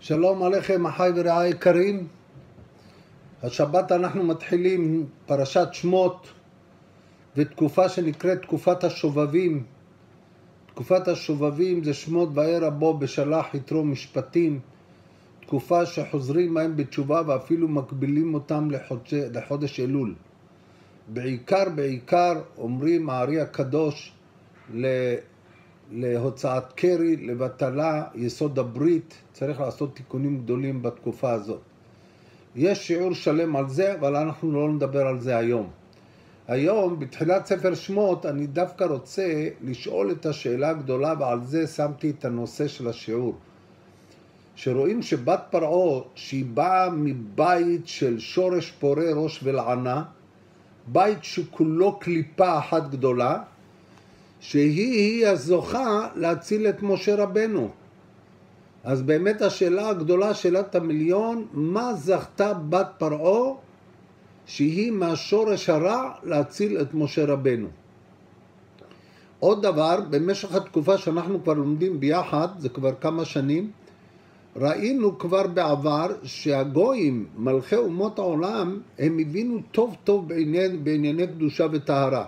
שלום עליכם אחיי ורעיי היקרים. השבת אנחנו מתחילים פרשת שמות ותקופה שנקראת תקופת השובבים. תקופת השובבים זה שמות וירא בו בשלח יתרו משפטים. תקופה שחוזרים מהם בתשובה ואפילו מקבילים אותם לחודש, לחודש אלול. בעיקר בעיקר אומרים הארי הקדוש להוצאת קרי, לבטלה, יסוד הברית, צריך לעשות תיקונים גדולים בתקופה הזאת. יש שיעור שלם על זה, אבל אנחנו לא נדבר על זה היום. היום, בתחילת ספר שמות, אני דווקא רוצה לשאול את השאלה הגדולה, ועל זה שמתי את הנושא של השיעור. שרואים שבת פרעה, שהיא באה מבית של שורש פורה ראש ולענה, בית שכולו קליפה אחת גדולה, שהיא הזוכה להציל את משה רבנו. אז באמת השאלה הגדולה, שאלת המיליון, מה זכתה בת פרעה שהיא מהשורש הרע להציל את משה רבנו? עוד דבר, במשך התקופה שאנחנו כבר לומדים ביחד, זה כבר כמה שנים, ראינו כבר בעבר שהגויים, מלכי אומות העולם, הם הבינו טוב טוב בענייני, בענייני קדושה וטהרה.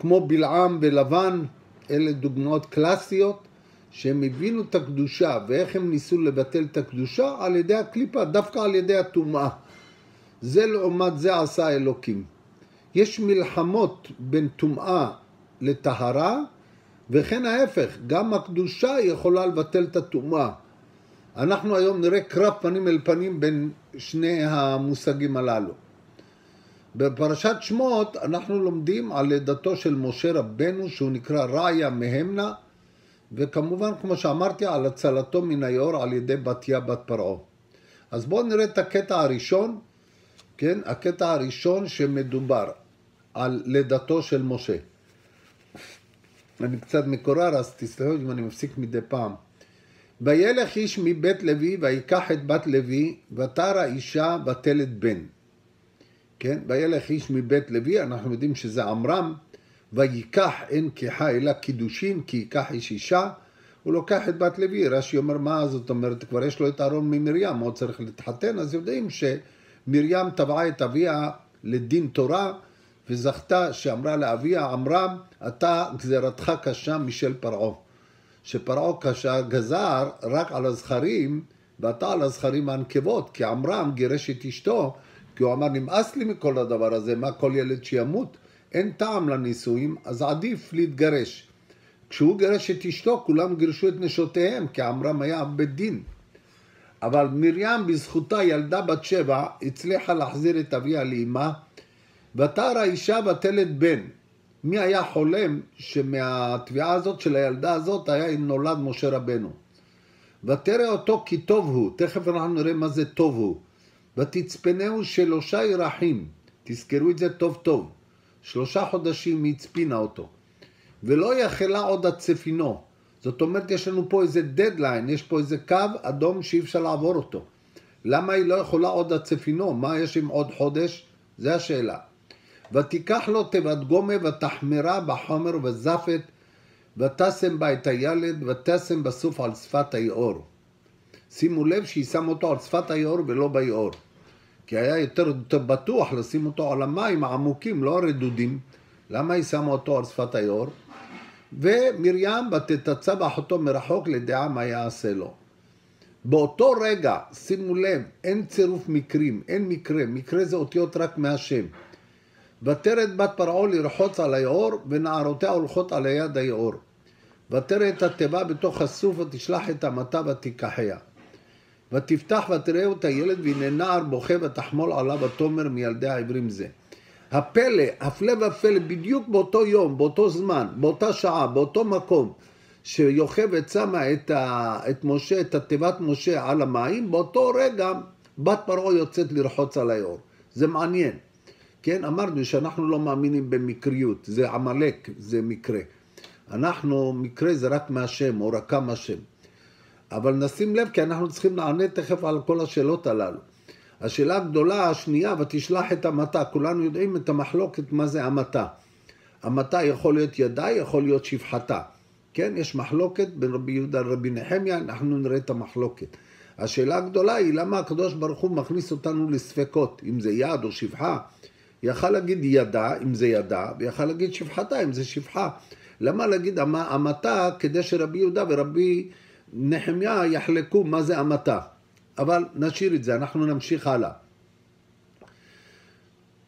כמו בלעם ולבן, אלה דוגמאות קלאסיות, שהם הבינו את הקדושה ואיך הם ניסו לבטל את הקדושה על ידי הקליפה, דווקא על ידי הטומאה. זה לעומת זה עשה אלוקים. יש מלחמות בין טומאה לטהרה, וכן ההפך, גם הקדושה יכולה לבטל את הטומאה. אנחנו היום נראה קרב פנים אל פנים בין שני המושגים הללו. בפרשת שמות אנחנו לומדים על לידתו של משה רבנו שהוא נקרא ראיה מהמנה וכמובן כמו שאמרתי על הצלתו מן היאור על ידי בתיה בת פרעה. אז בואו נראה את הקטע הראשון, כן, הקטע הראשון שמדובר על לידתו של משה. אני קצת מקורר אז תסלחו אם אני מפסיק מדי פעם. וילך איש מבית לוי ויקח את בת לוי ותרא אישה ותלת בן. כן? וילך איש מבית לוי, אנחנו יודעים שזה עמרם, ויקח אין כיחה אלא קידושין, כי ייקח איש אישה, הוא לוקח את בת לוי, רש"י אומר, מה זאת אומרת, כבר יש לו את אהרון ממרים, הוא צריך להתחתן, אז יודעים שמרים תבעה את אביה לדין תורה, וזכתה שאמרה לאביה, עמרם, אתה גזירתך קשה משל פרעה. שפרעה קשה גזר רק על הזכרים, ואתה על הזכרים הנקבות, כי עמרם גירש את אשתו, כי הוא אמר, נמאס לי מכל הדבר הזה, מה כל ילד שימות? אין טעם לנישואים, אז עדיף להתגרש. כשהוא גירש את אשתו, כולם גירשו את נשותיהם, כי עמרם היה בית דין. אבל מרים בזכותה, ילדה בת שבע, הצליחה להחזיר את אביה לאמה, ותרא אישה ותלת בן. מי היה חולם שמהתביעה הזאת של הילדה הזאת היה נולד משה רבנו. ותרא אותו כי טוב הוא, תכף אנחנו נראה מה זה טוב הוא. ותצפנהו שלושה ירחים, תזכרו את זה טוב טוב, שלושה חודשים היא הצפינה אותו, ולא יחלה עוד הצפינו, זאת אומרת יש לנו פה איזה דדליין, יש פה איזה קו אדום שאי אפשר לעבור אותו. למה היא לא יכולה עוד הצפינו? מה יש עם עוד חודש? זה השאלה. ותיקח לו תיבת גומה ותחמרה בחומר וזפת ותשם בה את הילד ותשם בסוף על שפת היאור. שימו לב שהיא שם אותו על שפת היאור ולא ביאור. כי היה יותר, בטוח לשים אותו על המים העמוקים, לא הרדודים. למה היא שמה אותו על שפת היאור? ומרים ותתצב אחותו מרחוק לדעה מה יעשה לו. באותו רגע, שימו לב, אין צירוף מקרים, אין מקרה, מקרה זה אותיות רק מהשם. ותרד בת פרעה לרחוץ על היאור, ונערותיה הולכות על היד היאור. ותרא את התיבה בתוך הסוף ותשלח את המטה ותיקחיה. ותפתח ותראהו את הילד והנה נער בוכה ותחמול עליו ותאמר מילדי העברים זה. הפלא, הפלא ופלא, בדיוק באותו יום, באותו זמן, באותה שעה, באותו מקום, שיוכבד שמה את, ה, את משה, את התיבת משה על המים, באותו רגע בת פרעה יוצאת לרחוץ על היאור. זה מעניין. כן, אמרנו שאנחנו לא מאמינים במקריות, זה עמלק, זה מקרה. אנחנו, מקרה זה רק מהשם, או רקם השם. אבל נשים לב, כי אנחנו צריכים לענות תכף על כל השאלות הללו. השאלה הגדולה השנייה, ותשלח את המטה. כולנו יודעים את המחלוקת מה זה המטה. המטה יכול להיות ידה, יכול להיות שפחתה. כן, יש מחלוקת בין רבי יהודה לרבי נחמיה, אנחנו נראה את המחלוקת. השאלה הגדולה היא למה הקדוש ברוך הוא מכניס אותנו לספקות, אם זה יד או שפחה. יכל להגיד ידה, אם זה ידה, ויכל להגיד שפחתה, אם זה שפחה. למה להגיד המתה כדי שרבי יהודה ורבי נחמיה יחלקו מה זה המתה? אבל נשאיר את זה, אנחנו נמשיך הלאה.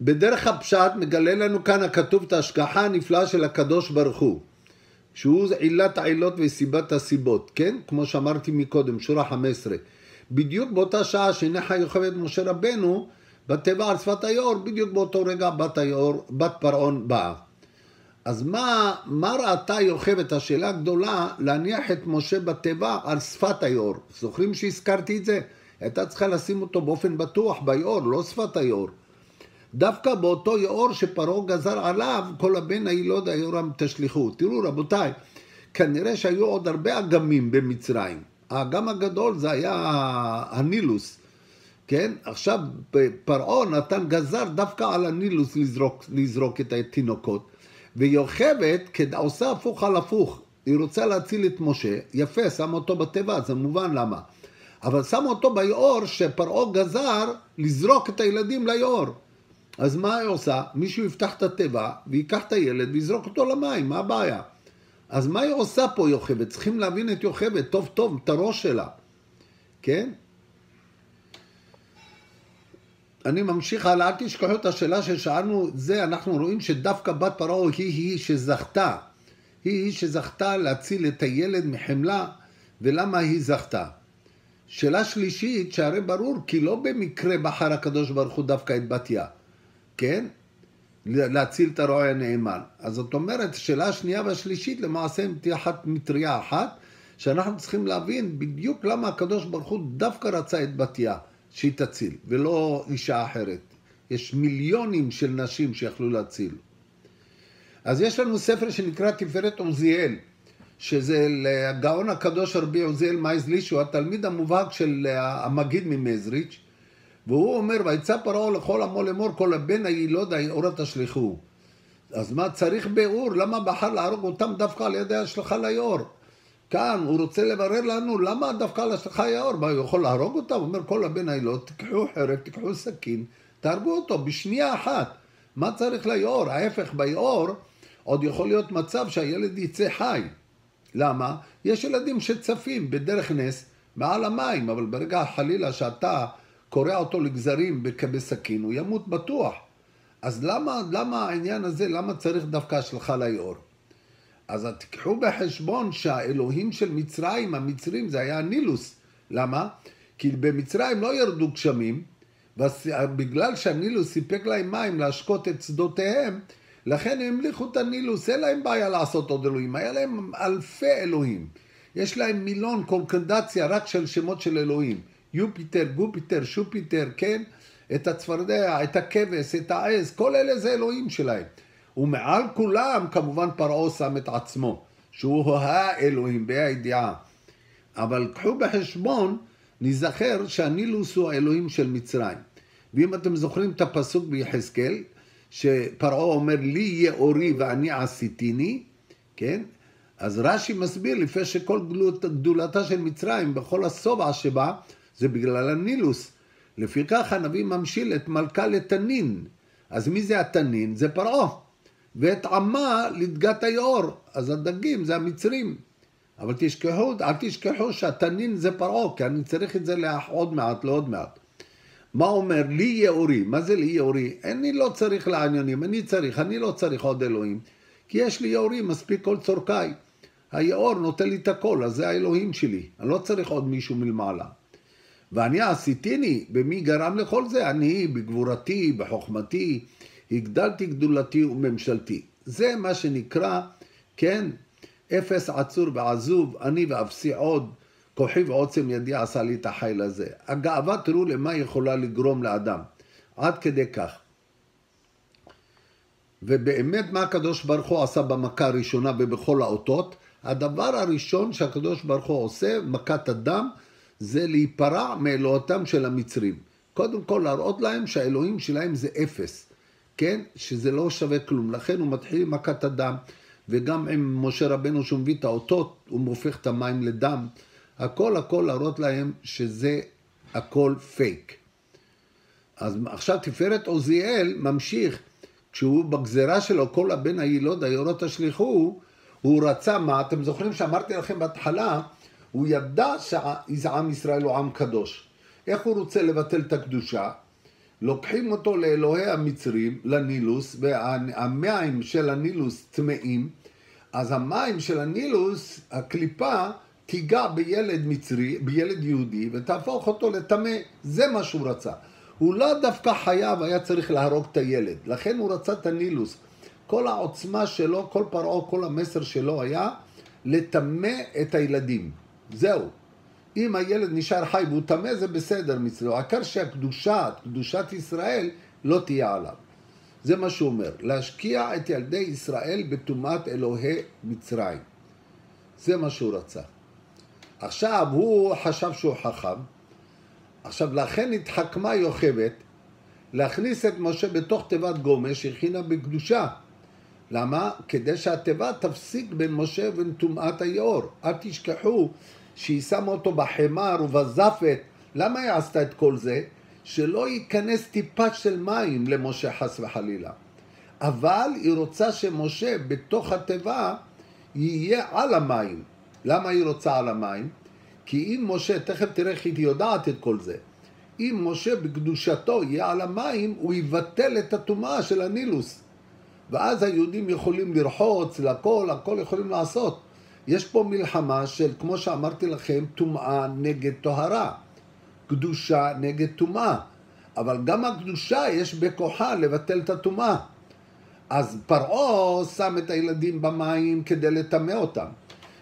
בדרך הפשט מגלה לנו כאן הכתוב את ההשגחה הנפלאה של הקדוש ברוך הוא, שהוא עילת העילות וסיבת הסיבות, כן? כמו שאמרתי מקודם, שורה 15. בדיוק באותה שעה שהניחה יוכבד משה רבנו בטבע על שפת היאור, בדיוק באותו רגע בת היאור, בת פרעון באה. אז מה, מה ראתה יוכבד, השאלה הגדולה, להניח את משה בתיבה על שפת היאור? זוכרים שהזכרתי את זה? הייתה צריכה לשים אותו באופן בטוח ביאור, לא שפת היאור. דווקא באותו יאור שפרעה גזר עליו, כל הבן הילוד היורם תשליכו. תראו רבותיי, כנראה שהיו עוד הרבה אגמים במצרים. האגם הגדול זה היה הנילוס, כן? עכשיו פרעה נתן גזר דווקא על הנילוס לזרוק, לזרוק את התינוקות, ויוכבד עושה הפוך על הפוך. היא רוצה להציל את משה, יפה, שם אותו בתיבה, זה מובן למה. אבל שם אותו ביאור שפרעה גזר לזרוק את הילדים ליאור. אז מה היא עושה? מישהו יפתח את התיבה וייקח את הילד ויזרוק אותו למים, מה הבעיה? אז מה היא עושה פה יוכבד? צריכים להבין את יוכבד טוב טוב, את הראש שלה, כן? אני ממשיך הלאה, אל תשכחו את השאלה ששאלנו, זה אנחנו רואים שדווקא בת פרעה היא היא שזכתה. היא היא שזכתה להציל את הילד מחמלה, ולמה היא זכתה? שאלה שלישית, שהרי ברור כי לא במקרה בחר הקדוש ברוך הוא דווקא את בתיה, כן? להציל את הרועה הנאמן. אז זאת אומרת, שאלה השנייה והשלישית למעשה הם תחת מטריה אחת, שאנחנו צריכים להבין בדיוק למה הקדוש ברוך הוא דווקא רצה את בתיה, שהיא תציל, ולא אישה אחרת. יש מיליונים של נשים שיכלו להציל. אז יש לנו ספר שנקרא תפארת עוזיאל, שזה לגאון הקדוש רבי עוזיאל מייזלי, שהוא התלמיד המובהק של המגיד ממזריץ', והוא אומר, ויצא פרעה לכל עמו לאמור, כל הבן הילוד היאורה תשליכו. אז מה צריך ביאור? למה בחר להרוג אותם דווקא על ידי השלכה ליאור? כאן הוא רוצה לברר לנו למה דווקא על השלכה ליאור, מה הוא יכול להרוג אותם? הוא אומר, כל הבן הילוד, תיקחו חרב, תיקחו סכין, תהרגו אותו בשנייה אחת. מה צריך ליאור? ההפך, ביאור עוד יכול להיות מצב שהילד יצא חי. למה? יש ילדים שצפים בדרך נס מעל המים, אבל ברגע חלילה שאתה קורע אותו לגזרים בסכין, הוא ימות בטוח. אז למה, למה העניין הזה, למה צריך דווקא השלכה ליאור? אז תיקחו בחשבון שהאלוהים של מצרים, המצרים, זה היה הנילוס. למה? כי במצרים לא ירדו גשמים, ובגלל שהנילוס סיפק להם מים להשקות את שדותיהם, לכן הם המליכו את הנילוס, אין להם בעיה לעשות עוד אלוהים, היה להם אלפי אלוהים. יש להם מילון קונקרדציה רק של שמות של אלוהים. יופיטר, גופיטר, שופיטר, כן? את הצפרדע, את הכבש, את העז, כל אלה זה אלוהים שלהם. ומעל כולם כמובן פרעה שם את עצמו, שהוא האלוהים בהידיעה. אבל קחו בחשבון, נזכר שהנילוס הוא האלוהים של מצרים. ואם אתם זוכרים את הפסוק ביחזקאל, שפרעה אומר לי יהיה אורי ואני עשיתיני, כן? אז רש"י מסביר לפי שכל גדולתה של מצרים בכל השובע שבה זה בגלל הנילוס. לפיכך הנביא ממשיל את מלכה לתנין. אז מי זה התנין? זה פרעה. ואת עמה לדגת היאור. אז הדגים זה המצרים. אבל תשכחו, אל תשכחו שהתנין זה פרעה, כי אני צריך את זה עוד מעט, לעוד מעט. מה אומר? לי יאורי. מה זה לי יאורי? אני לא צריך לעניינים, אני צריך, אני לא צריך עוד אלוהים. כי יש לי יאורי, מספיק כל צורכי. היאור נותן לי את הכל, אז זה האלוהים שלי. אני לא צריך עוד מישהו מלמעלה. ואני עשיתיני, במי גרם לכל זה? אני, בגבורתי, בחוכמתי, הגדלתי גדולתי וממשלתי. זה מה שנקרא, כן, אפס עצור ועזוב, אני ואפסי עוד, כוחי ועוצם ידי עשה לי את החיל הזה. הגאווה, תראו למה יכולה לגרום לאדם. עד כדי כך. ובאמת מה הקדוש ברוך הוא עשה במכה הראשונה ובכל האותות? הדבר הראשון שהקדוש ברוך הוא עושה, מכת הדם, זה להיפרע מאלוהתם של המצרים. קודם כל להראות להם שהאלוהים שלהם זה אפס, כן? שזה לא שווה כלום. לכן הוא מתחיל עם מכת הדם, וגם עם משה רבנו שהוא מביא את האותות, הוא הופך את המים לדם. הכל הכל להראות להם שזה הכל פייק. אז עכשיו תפארת עוזיאל ממשיך, כשהוא בגזרה שלו, כל הבן הילוד היורות תשליכו, הוא רצה מה? אתם זוכרים שאמרתי לכם בהתחלה, הוא ידע שעם ישראל הוא עם קדוש. איך הוא רוצה לבטל את הקדושה? לוקחים אותו לאלוהי המצרים, לנילוס, והמים של הנילוס טמאים, אז המים של הנילוס, הקליפה, תיגע בילד מצרי, בילד יהודי, ותהפוך אותו לטמא. זה מה שהוא רצה. הוא לא דווקא חייב, היה צריך להרוג את הילד. לכן הוא רצה את הנילוס. כל העוצמה שלו, כל פרעה, כל המסר שלו היה לטמא את הילדים. זהו. אם הילד נשאר חי והוא טמא זה בסדר מצלו, העיקר שהקדושה, קדושת ישראל, לא תהיה עליו. זה מה שהוא אומר, להשקיע את ילדי ישראל בטומאת אלוהי מצרים. זה מה שהוא רצה. עכשיו, הוא חשב שהוא חכם, עכשיו, לכן התחכמה יוכבד להכניס את משה בתוך תיבת גומש, הכינה בקדושה. למה? כדי שהתיבה תפסיק בין משה ובין טומאת היאור. אל תשכחו שהיא שמה אותו בחמר ובזפת. למה היא עשתה את כל זה? שלא ייכנס טיפה של מים למשה חס וחלילה. אבל היא רוצה שמשה בתוך התיבה יהיה על המים. למה היא רוצה על המים? כי אם משה, תכף תראה איך היא יודעת את כל זה, אם משה בקדושתו יהיה על המים, הוא יבטל את הטומאה של הנילוס. ואז היהודים יכולים לרחוץ, לכל, הכל יכולים לעשות. יש פה מלחמה של, כמו שאמרתי לכם, טומאה נגד טהרה. קדושה נגד טומאה. אבל גם הקדושה יש בכוחה לבטל את הטומאה. אז פרעה שם את הילדים במים כדי לטמא אותם.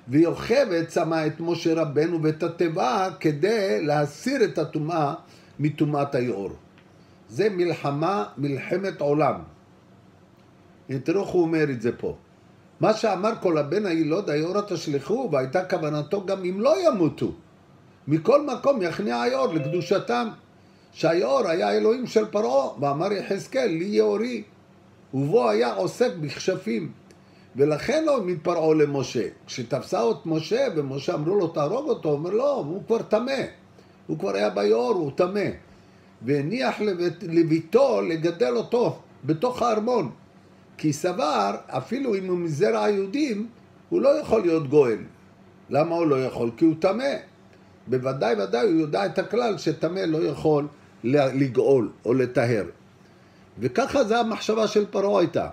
ויוכבד שמה את משה רבנו ואת התיבה כדי להסיר את הטומאה מטומאת היאור. זה מלחמה, מלחמת עולם. תראו איך הוא אומר את זה פה. מה שאמר כל הבן הילוד היאורה תשלחו, והייתה כוונתו גם אם לא ימותו. מכל מקום יכניע היאור לקדושתם. שהיאור היה אלוהים של פרעה, ואמר יחזקאל, לי יאורי. ובו היה עוסק בכשפים. ולכן לא העמיד פרעה למשה. כשתפסה את משה, ומשה אמרו לו תהרוג אותו, הוא אומר לא, הוא כבר טמא. הוא כבר היה ביאור, הוא טמא. והניח לביתו לגדל אותו בתוך הארמון. כי סבר, אפילו אם הוא מזרע היהודים, הוא לא יכול להיות גואל. למה הוא לא יכול? כי הוא טמא. בוודאי ודאי הוא יודע את הכלל שטמא לא יכול לגאול או לטהר. וככה זה המחשבה של פרעה הייתה.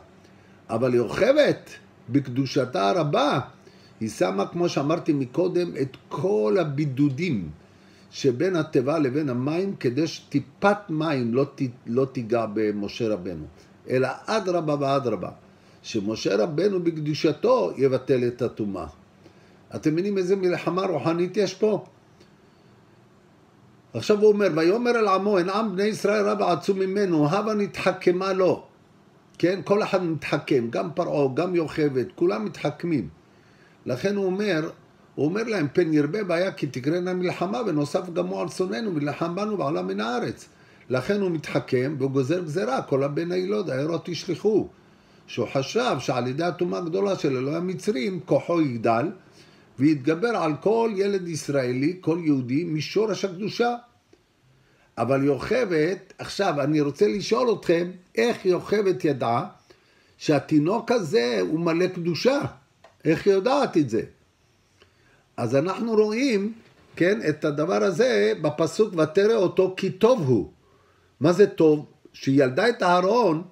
אבל יוכבת, בקדושתה הרבה, היא שמה, כמו שאמרתי מקודם, את כל הבידודים שבין התיבה לבין המים, כדי שטיפת מים לא, ת, לא תיגע במשה רבנו, אלא אדרבה ואדרבה, שמשה רבנו בקדושתו יבטל את הטומאה. אתם מבינים איזה מלחמה רוחנית יש פה? עכשיו הוא אומר, ויאמר אל עמו, אין עם בני ישראל רב עצום ממנו, הבה נתחכמה לו. כן? כל אחד מתחכם, גם פרעה, גם יוכבד, כולם מתחכמים. לכן הוא אומר, הוא אומר להם, פן ירבה בעיה כי תקרנה מלחמה, ונוסף גם הוא על שונאינו, מלחם בנו ועלה מן הארץ. לכן הוא מתחכם והוא גוזר גזרה, כל הבן הילוד, הערות תשלחו. שהוא חשב שעל ידי הטומאה הגדולה של אלוהי המצרים, כוחו יגדל, ויתגבר על כל ילד ישראלי, כל יהודי, משורש הקדושה. אבל יוכבד, עכשיו אני רוצה לשאול אתכם, איך יוכבד ידעה שהתינוק הזה הוא מלא קדושה? איך היא יודעת את זה? אז אנחנו רואים, כן, את הדבר הזה בפסוק ותרא אותו כי טוב הוא. מה זה טוב? שהיא ילדה את אהרון,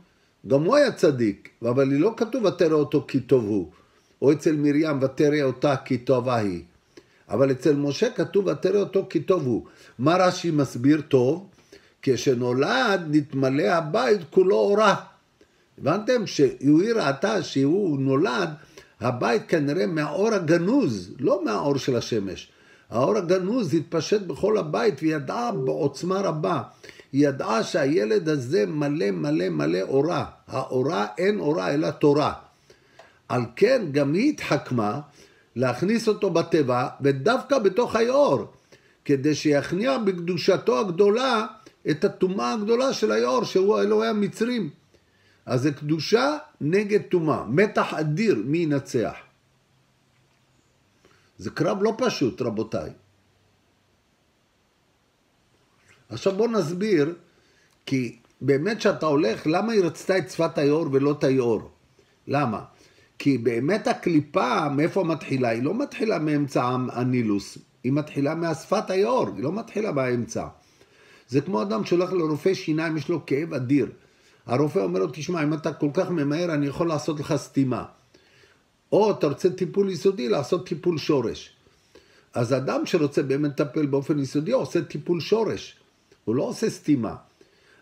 גם הוא היה צדיק, אבל היא לא כתוב ותרא אותו כי טוב הוא. או אצל מרים ותרא אותה כי טובה היא. אבל אצל משה כתוב ותרא אותו כי טוב הוא. מה רש"י מסביר טוב? כשנולד נתמלא הבית כולו אורה. הבנתם? שהיא ראתה שהוא נולד, הבית כנראה מהאור הגנוז, לא מהאור של השמש. האור הגנוז התפשט בכל הבית והיא ידעה בעוצמה רבה. ידעה שהילד הזה מלא מלא מלא אורה. האורה אין אורה אלא תורה. על כן גם היא התחכמה להכניס אותו בתיבה ודווקא בתוך היאור, כדי שיכניע בקדושתו הגדולה את הטומאה הגדולה של היאור, שהוא אלוהי המצרים. אז זה קדושה נגד טומאה, מתח אדיר מי ינצח. זה קרב לא פשוט, רבותיי. עכשיו בוא נסביר, כי באמת שאתה הולך, למה היא רצתה את שפת היאור ולא את היאור? למה? כי באמת הקליפה, מאיפה מתחילה? היא לא מתחילה מאמצע הנילוס, היא מתחילה מהשפת היאור, היא לא מתחילה באמצע. זה כמו אדם שהולך לרופא שיניים, יש לו כאב אדיר. הרופא אומר לו, תשמע, אם אתה כל כך ממהר, אני יכול לעשות לך סתימה. או אתה רוצה טיפול יסודי, לעשות טיפול שורש. אז אדם שרוצה באמת לטפל באופן יסודי, עושה טיפול שורש. הוא לא עושה סתימה.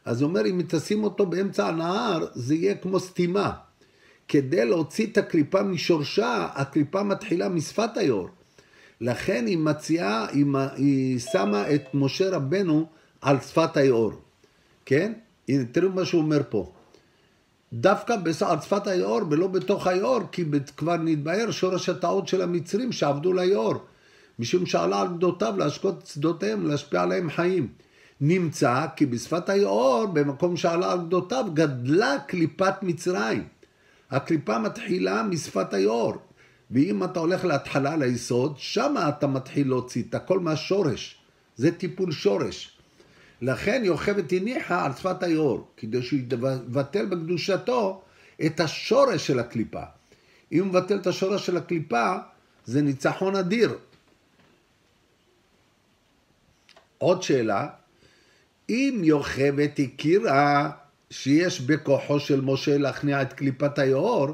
אז הוא אומר, אם תשים אותו באמצע הנהר, זה יהיה כמו סתימה. כדי להוציא את הקליפה משורשה, הקליפה מתחילה משפת היור. לכן היא מציעה, היא, שמה את משה רבנו על שפת היאור, כן? הנה, תראו מה שהוא אומר פה. דווקא על שפת היאור ולא בתוך היאור, כי כבר נתבהר שורש הטעות של המצרים שעבדו ליאור, משום שעלה על גדותיו להשקות שדותיהם, להשפיע עליהם חיים. נמצא כי בשפת היאור, במקום שעלה על גדותיו, גדלה קליפת מצרים. הקליפה מתחילה משפת היאור, ואם אתה הולך להתחלה ליסוד, שמה אתה מתחיל להוציא את הכל מהשורש. זה טיפול שורש. לכן יוכבד הניחה על שפת היאור, כדי שהוא יבטל בקדושתו את השורש של הקליפה. אם הוא מבטל את השורש של הקליפה, זה ניצחון אדיר. עוד שאלה, אם יוכבד הכירה שיש בכוחו של משה להכניע את קליפת היאור,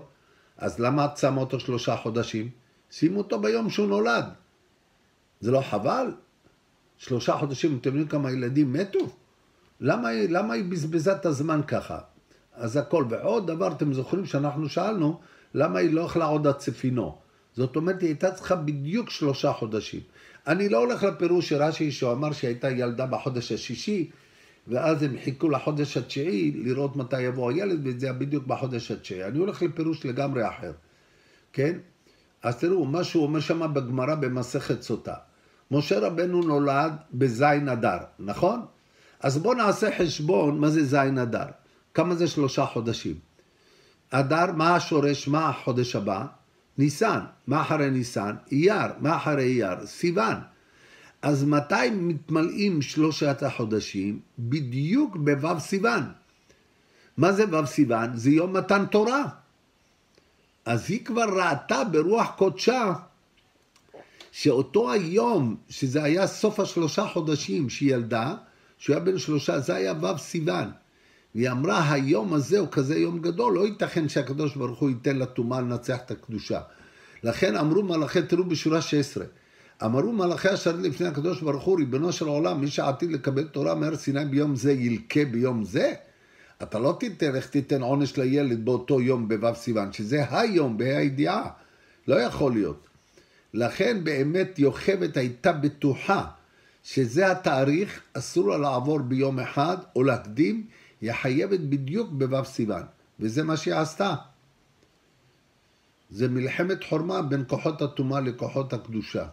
אז למה את שמה אותו שלושה חודשים? שימו אותו ביום שהוא נולד. זה לא חבל? שלושה חודשים, אתם יודעים כמה ילדים מתו? למה, למה היא בזבזה את הזמן ככה? אז הכל. ועוד דבר, אתם זוכרים שאנחנו שאלנו, למה היא לא יכלה עוד עד צפינו? זאת אומרת, היא הייתה צריכה בדיוק שלושה חודשים. אני לא הולך לפירוש של רש"י, שהוא אמר שהיא הייתה ילדה בחודש השישי, ואז הם חיכו לחודש התשיעי לראות מתי יבוא הילד, וזה היה בדיוק בחודש התשיעי. אני הולך לפירוש לגמרי אחר, כן? אז תראו, מה שהוא אומר שם בגמרא במסכת סוטה. משה רבנו נולד בזין אדר, נכון? אז בואו נעשה חשבון מה זה זין אדר. כמה זה שלושה חודשים? אדר, מה השורש, מה החודש הבא? ניסן. מה אחרי ניסן? אייר. מה אחרי אייר? סיוון. אז מתי מתמלאים שלושת החודשים? בדיוק בו' סיוון. מה זה ו' סיוון? זה יום מתן תורה. אז היא כבר ראתה ברוח קודשה שאותו היום, שזה היה סוף השלושה חודשים שהיא ילדה, שהוא היה בן שלושה, זה היה ו' סיוון. והיא אמרה, היום הזה הוא כזה יום גדול, לא ייתכן שהקדוש ברוך הוא ייתן לטומאה לנצח את הקדושה. לכן אמרו מלאכי, תראו בשורה 16, אמרו מלאכי אשר לפני הקדוש ברוך הוא, ריבונו של העולם, מי שעתיד לקבל תורה מהר סיני ביום זה, ילקה ביום זה? אתה לא תיתן, איך תיתן עונש לילד באותו יום בו' סיוון, שזה היום, בה"א הידיעה. לא יכול להיות. לכן באמת יוכבת הייתה בטוחה שזה התאריך, אסור לה לעבור ביום אחד או להקדים, היא חייבת בדיוק בו' סיוון, וזה מה שהיא עשתה. זה מלחמת חורמה בין כוחות הטומאה לכוחות הקדושה.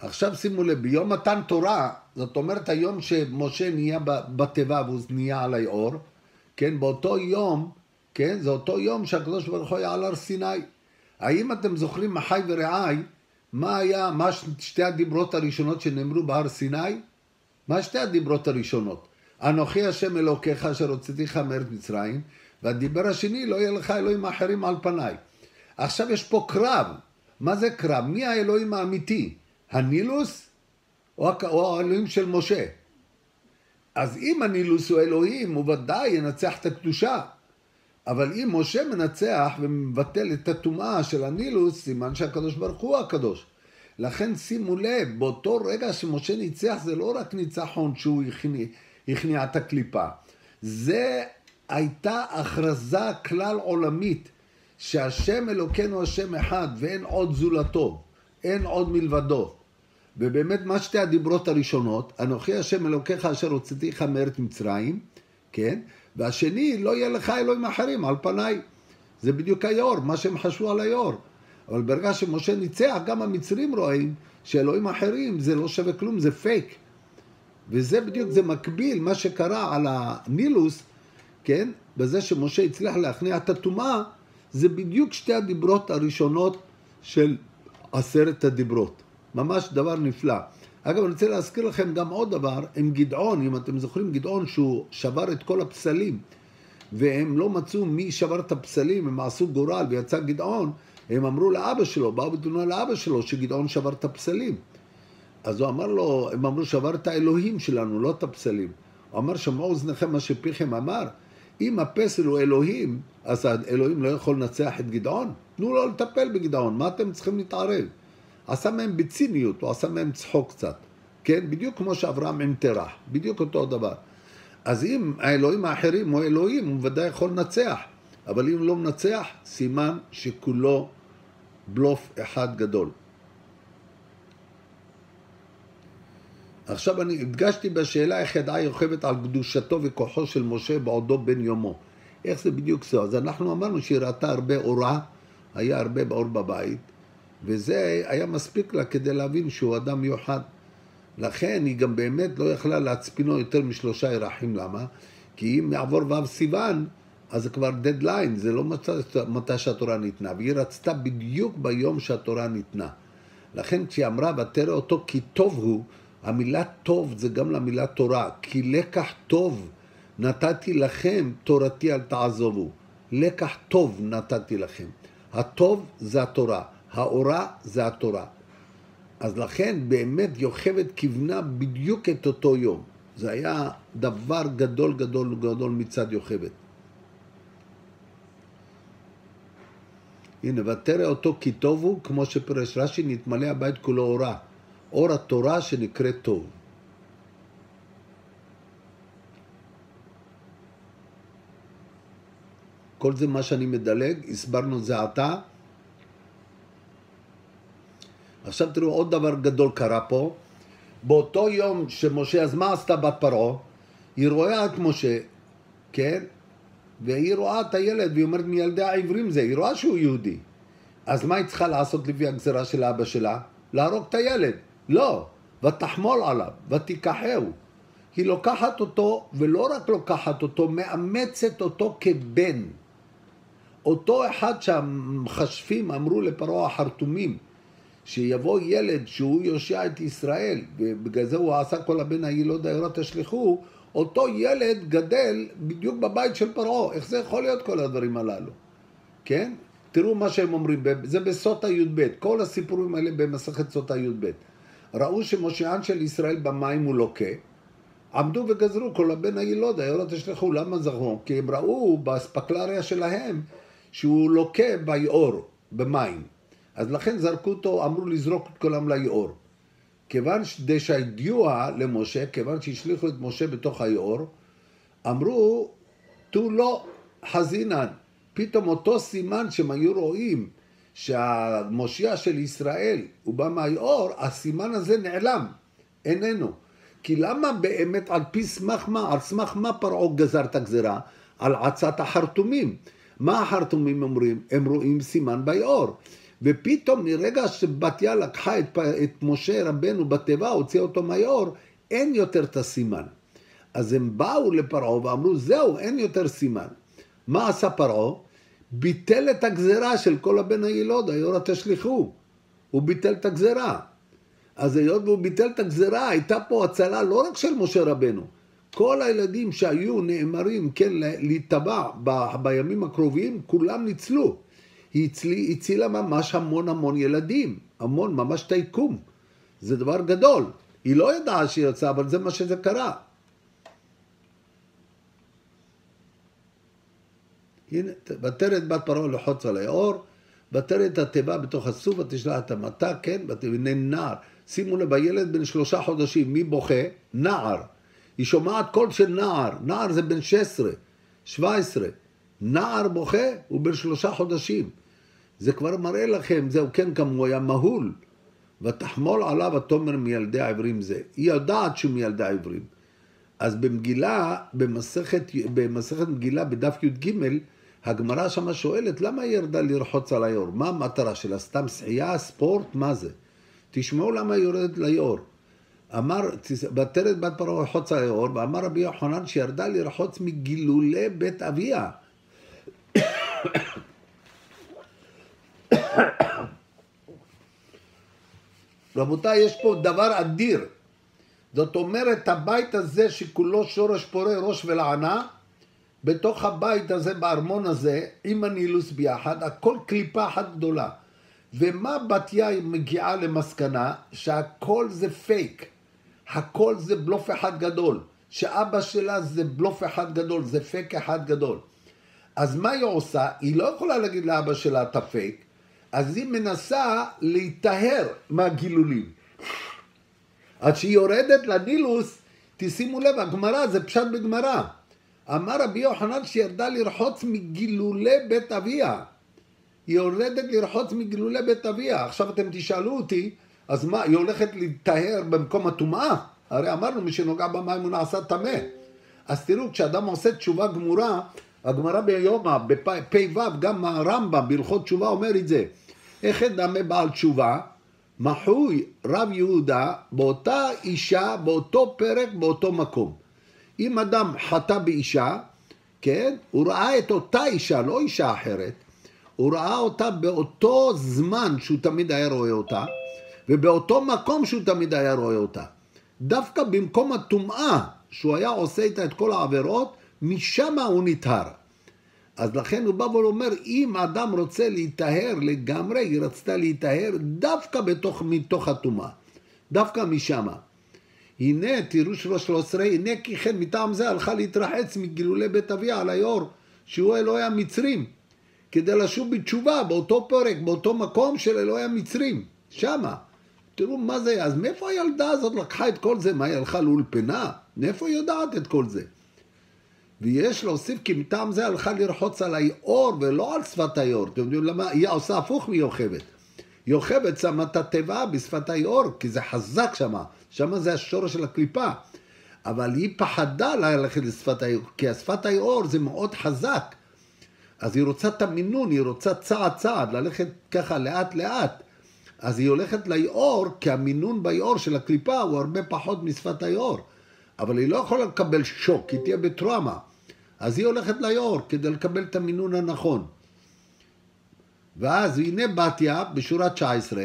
עכשיו שימו לב, ביום מתן תורה, זאת אומרת היום שמשה נהיה בתיבה והוא נהיה על היאור, כן, באותו יום כן? זה אותו יום שהקדוש ברוך הוא היה על הר סיני. האם אתם זוכרים מחי ורעי, מה היה, מה שתי הדיברות הראשונות שנאמרו בהר סיני? מה שתי הדיברות הראשונות? אנוכי השם אלוקיך אשר הוצאתיך מארץ מצרים, והדיבר השני, לא יהיה לך אלוהים אחרים על פניי. עכשיו יש פה קרב. מה זה קרב? מי האלוהים האמיתי? הנילוס או, האלוהים של משה? אז אם הנילוס הוא אלוהים, הוא ודאי ינצח את הקדושה. אבל אם משה מנצח ומבטל את הטומאה של הנילוס, סימן שהקדוש ברוך הוא הקדוש. לכן שימו לב, באותו רגע שמשה ניצח, זה לא רק ניצחון שהוא הכניע, הכניע את הקליפה. זה הייתה הכרזה כלל עולמית, שהשם אלוקינו השם אחד ואין עוד זולתו, אין עוד מלבדו. ובאמת מה שתי הדיברות הראשונות, אנוכי השם אלוקיך אשר הוצאתיך מארץ מצרים, כן? והשני, לא יהיה לך אלוהים אחרים על פניי. זה בדיוק היאור, מה שהם חשבו על היאור. אבל ברגע שמשה ניצח, גם המצרים רואים שאלוהים אחרים זה לא שווה כלום, זה פייק. וזה בדיוק, זה מקביל, מה שקרה על הנילוס, כן? בזה שמשה הצליח להכניע את הטומאה, זה בדיוק שתי הדיברות הראשונות של עשרת הדיברות. ממש דבר נפלא. אגב, אני רוצה להזכיר לכם גם עוד דבר, עם גדעון, אם אתם זוכרים, גדעון שהוא שבר את כל הפסלים, והם לא מצאו מי שבר את הפסלים, הם עשו גורל ויצא גדעון, הם אמרו לאבא שלו, באו בתלונה לאבא שלו, שגדעון שבר את הפסלים. אז הוא אמר לו, הם אמרו, שבר את האלוהים שלנו, לא את הפסלים. הוא אמר, שמעו אוזניכם מה שפיכם אמר, אם הפסל הוא אלוהים, אז האלוהים לא יכול לנצח את גדעון? תנו לו לטפל בגדעון, מה אתם צריכים להתערב? עשה מהם בציניות, הוא עשה מהם צחוק קצת, כן? בדיוק כמו שאברהם עם תרח, בדיוק אותו דבר. אז אם האלוהים האחרים הוא אלוהים, הוא ודאי יכול לנצח, אבל אם לא מנצח, סימן שכולו בלוף אחד גדול. עכשיו אני הדגשתי בשאלה איך ידעה יוכבת על קדושתו וכוחו של משה בעודו בן יומו. איך זה בדיוק זה? אז אנחנו אמרנו שהיא ראתה הרבה אורה, היה הרבה אור בבית, וזה היה מספיק לה כדי להבין שהוא אדם מיוחד. לכן היא גם באמת לא יכלה להצפינו יותר משלושה ירחים. למה? כי אם יעבור ו' סיוון, אז זה כבר דדליין, זה לא מתי, שהתורה ניתנה. והיא רצתה בדיוק ביום שהתורה ניתנה. לכן כשהיא אמרה, ותראה אותו כי טוב הוא, המילה טוב זה גם למילה תורה. כי לקח טוב נתתי לכם, תורתי אל תעזובו. לקח טוב נתתי לכם. הטוב זה התורה. האורה זה התורה. אז לכן באמת יוכבד כיוונה בדיוק את אותו יום. זה היה דבר גדול גדול גדול מצד יוכבד. הנה, ותראה אותו כי טוב הוא, כמו שפרש רש"י, נתמלא הבית כולו אורה. אור התורה שנקראת טוב. כל זה מה שאני מדלג, הסברנו זה עתה. עכשיו תראו, עוד דבר גדול קרה פה. באותו יום שמשה, אז מה עשתה בת פרעה? היא רואה את משה, כן? והיא רואה את הילד, והיא אומרת, מילדי העברים זה, היא רואה שהוא יהודי. אז מה היא צריכה לעשות לפי הגזרה של אבא שלה? להרוג את הילד. לא, ותחמול עליו, ותיקחהו. היא לוקחת אותו, ולא רק לוקחת אותו, מאמצת אותו כבן. אותו אחד שהמכשפים אמרו לפרעה החרטומים, שיבוא ילד שהוא יושיע את ישראל, ובגלל זה הוא עשה כל הבן הילוד העירה תשליכו, אותו ילד גדל בדיוק בבית של פרעה. איך זה יכול להיות כל הדברים הללו? כן? תראו מה שהם אומרים, זה בסוטה י"ב, כל הסיפורים האלה במסכת סוטה י"ב. ראו שמושיען של ישראל במים הוא לוקה, עמדו וגזרו כל הבן הילוד, היולות תשלחו, למה זכרו? כי הם ראו באספקלריה שלהם שהוא לוקה ביאור, במים. אז לכן זרקו אותו, אמרו לזרוק את כולם ליאור. כיוון דשהידיוע למשה, כיוון שהשליכו את משה בתוך היאור, אמרו, תו לא חזינן. פתאום אותו סימן שהם היו רואים שהמושיע של ישראל הוא בא מהיאור, הסימן הזה נעלם, איננו. כי למה באמת על פי סמך מה, על סמך מה פרעה גזר את הגזירה? על עצת החרטומים. מה החרטומים אומרים? הם רואים סימן ביאור. ופתאום מרגע שבתיה לקחה את, את משה רבנו בתיבה, הוציאה אותו מהיאור, אין יותר את הסימן. אז הם באו לפרעה ואמרו, זהו, אין יותר סימן. מה עשה פרעה? ביטל את הגזרה של כל הבן הילוד, היורא תשליכו. הוא ביטל את הגזרה. אז היות והוא ביטל את הגזרה, הייתה פה הצלה לא רק של משה רבנו. כל הילדים שהיו נאמרים, כן, להיטבע ב- בימים הקרובים, כולם ניצלו. היא הצילה, הצילה ממש המון המון ילדים, המון, ממש טייקום. זה דבר גדול. היא לא ידעה שהיא יצאה, אבל זה מה שזה קרה. הנה, ותרד בת פרעה לחוץ על היאור, ותרד את התיבה בתוך הסוף ותשלח את המטה, כן, ותבנה נער. שימו לב, הילד בן שלושה חודשים, מי בוכה? נער. היא שומעת קול של נער, נער זה בן 16, 17. נער בוכה הוא בן שלושה חודשים. זה כבר מראה לכם, זהו כן, גם הוא היה מהול. ותחמול עליו התומר מילדי העברים זה. היא יודעת שהוא מילדי העברים. אז במגילה, במסכת, במסכת מגילה בדף י"ג, הגמרא שמה שואלת, למה היא ירדה לרחוץ על היאור? מה המטרה שלה? סתם שחייה, ספורט? מה זה? תשמעו למה היא יורדת ליאור. אמר, בתרת בת פרעה רחוץ על היאור, ואמר רבי יוחנן שירדה לרחוץ מגילולי בית אביה. רבותיי, יש פה דבר אדיר. זאת אומרת, הבית הזה שכולו שורש פורה ראש ולענה, בתוך הבית הזה, בארמון הזה, עם הנילוס ביחד, הכל קליפה אחת גדולה. ומה בתיה מגיעה למסקנה? שהכל זה פייק. הכל זה בלוף אחד גדול. שאבא שלה זה בלוף אחד גדול, זה פייק אחד גדול. אז מה היא עושה? היא לא יכולה להגיד לאבא שלה אתה פייק, אז היא מנסה להיטהר מהגילולים. עד שהיא יורדת לנילוס, תשימו לב, הגמרא, זה פשט בגמרא. אמר רבי יוחנן שירדה לרחוץ מגילולי בית אביה. היא יורדת לרחוץ מגילולי בית אביה. עכשיו אתם תשאלו אותי, אז מה, היא הולכת להיטהר במקום הטומאה? הרי אמרנו, מי שנוגע במים הוא נעשה טמא. אז תראו, כשאדם עושה תשובה גמורה, הגמרא ביומא, בפ"ו, גם הרמב"ם בהלכות תשובה אומר את זה. איך אדמה בעל תשובה? מחוי רב יהודה באותה אישה, באותו פרק, באותו מקום. אם אדם חטא באישה, כן, הוא ראה את אותה אישה, לא אישה אחרת, הוא ראה אותה באותו זמן שהוא תמיד היה רואה אותה, ובאותו מקום שהוא תמיד היה רואה אותה. דווקא במקום הטומאה, שהוא היה עושה איתה את כל העבירות, משם הוא נטהר. אז לכן הוא בא ואומר, אם אדם רוצה להיטהר לגמרי, היא רצתה להיטהר דווקא בתוך, מתוך הטומאה, דווקא משמה. הנה, תראו שלוש עשרה, הנה כי כן מטעם זה הלכה להתרחץ מגילולי בית אביה על היאור, שהוא אלוהי המצרים, כדי לשוב בתשובה באותו פרק, באותו מקום של אלוהי המצרים, שמה. תראו מה זה, אז מאיפה הילדה הזאת לקחה את כל זה? מה, היא הלכה לאולפנה? מאיפה היא יודעת את כל זה? ויש להוסיף כי מטעם זה הלכה לרחוץ על היאור ולא על שפת היאור. אתם יודעים למה? היא עושה הפוך מיוכבת. יוכבד שמה את התיבה בשפת היאור, כי זה חזק שמה. שמה זה השורש של הקליפה. אבל היא פחדה ללכת לשפת היאור, כי השפת היאור זה מאוד חזק. אז היא רוצה את המינון, היא רוצה צעד צעד, ללכת ככה לאט לאט. אז היא הולכת ליאור, כי המינון ביאור של הקליפה הוא הרבה פחות משפת היאור. אבל היא לא יכולה לקבל שוק, היא תהיה בטראומה. אז היא הולכת ליאור כדי לקבל את המינון הנכון. ואז הנה בתיה, בשורה 19,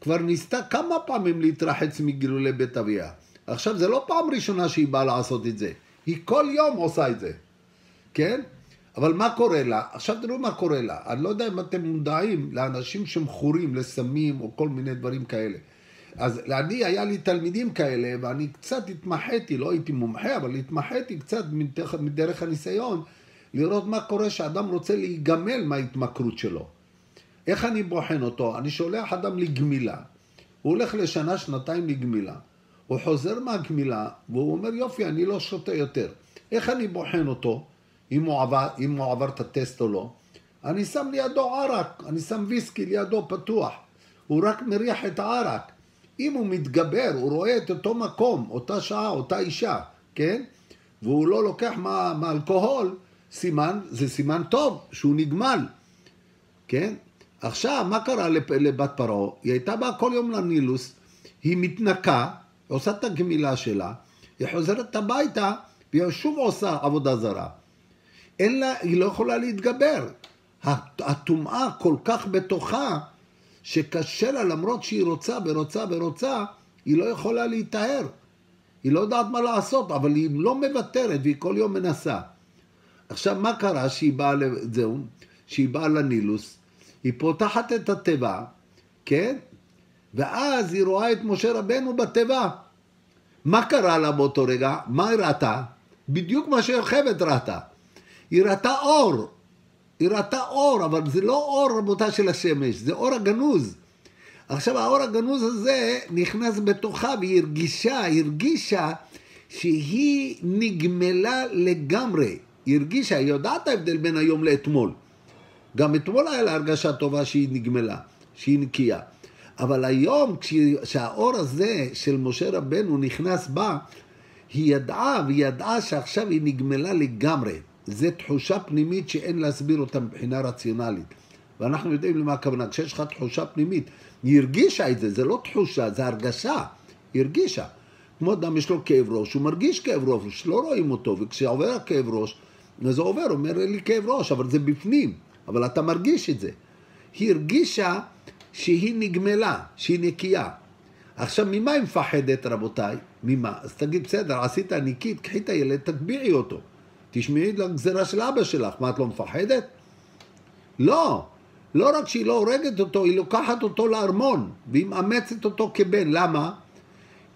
כבר ניסתה כמה פעמים להתרחץ מגילולי בית אביה. עכשיו, זה לא פעם ראשונה שהיא באה לעשות את זה. היא כל יום עושה את זה, כן? אבל מה קורה לה? עכשיו תראו מה קורה לה. אני לא יודע אם אתם מודעים לאנשים שמכורים לסמים או כל מיני דברים כאלה. אז אני, היה לי תלמידים כאלה, ואני קצת התמחיתי, לא הייתי מומחה, אבל התמחיתי קצת מדרך, מדרך הניסיון, לראות מה קורה שאדם רוצה להיגמל מההתמכרות שלו. איך אני בוחן אותו? אני שולח אדם לגמילה. הוא הולך לשנה, שנתיים לגמילה. הוא חוזר מהגמילה, והוא אומר, יופי, אני לא שותה יותר. איך אני בוחן אותו, אם הוא עבר, אם הוא עבר את הטסט או לא? אני שם לידו ערק, אני שם ויסקי לידו פתוח. הוא רק מריח את הערק. אם הוא מתגבר, הוא רואה את אותו מקום, אותה שעה, אותה אישה, כן? והוא לא לוקח מאלכוהול, סימן, זה סימן טוב, שהוא נגמל, כן? עכשיו, מה קרה לבת פרעה? היא הייתה באה כל יום לנילוס, היא מתנקה, עושה את הגמילה שלה, היא חוזרת הביתה, והיא שוב עושה עבודה זרה. אין לה, היא לא יכולה להתגבר. הטומאה כל כך בתוכה, שקשה לה, למרות שהיא רוצה ורוצה ורוצה, היא לא יכולה להיטהר. היא לא יודעת מה לעשות, אבל היא לא מוותרת והיא כל יום מנסה. עכשיו, מה קרה שהיא באה לזהו? שהיא באה לנילוס, היא פותחת את התיבה, כן? ואז היא רואה את משה רבנו בתיבה. מה קרה לה באותו רגע? מה היא ראתה? בדיוק מה שיוכבת ראתה. היא ראתה אור, היא ראתה אור, אבל זה לא אור רבותה של השמש, זה אור הגנוז. עכשיו האור הגנוז הזה נכנס בתוכה והיא הרגישה, הרגישה שהיא נגמלה לגמרי. היא הרגישה, היא יודעת ההבדל בין היום לאתמול. גם אתמול היה לה הרגשה טובה שהיא נגמלה, שהיא נקייה. אבל היום, כשהאור הזה של משה רבנו נכנס בה, היא ידעה, והיא ידעה שעכשיו היא נגמלה לגמרי. זה תחושה פנימית שאין להסביר אותה מבחינה רציונלית. ואנחנו יודעים למה הכוונה. כשיש לך תחושה פנימית, היא הרגישה את זה, זה לא תחושה, זה הרגשה. היא הרגישה. כמו אדם יש לו כאב ראש, הוא מרגיש כאב ראש, לא רואים אותו, וכשעובר הכאב ראש, אז הוא עובר, אומר לי כאב ראש, אבל זה בפנים, אבל אתה מרגיש את זה. היא הרגישה שהיא נגמלה, שהיא נקייה. עכשיו, ממה היא מפחדת, רבותיי? ממה? אז תגיד, בסדר, עשית ניקית, קחי את הילד, תטביעי אותו. תשמעי לגזירה של אבא שלך, מה, את לא מפחדת? לא. לא רק שהיא לא הורגת אותו, היא לוקחת אותו לארמון, והיא מאמצת אותו כבן. למה?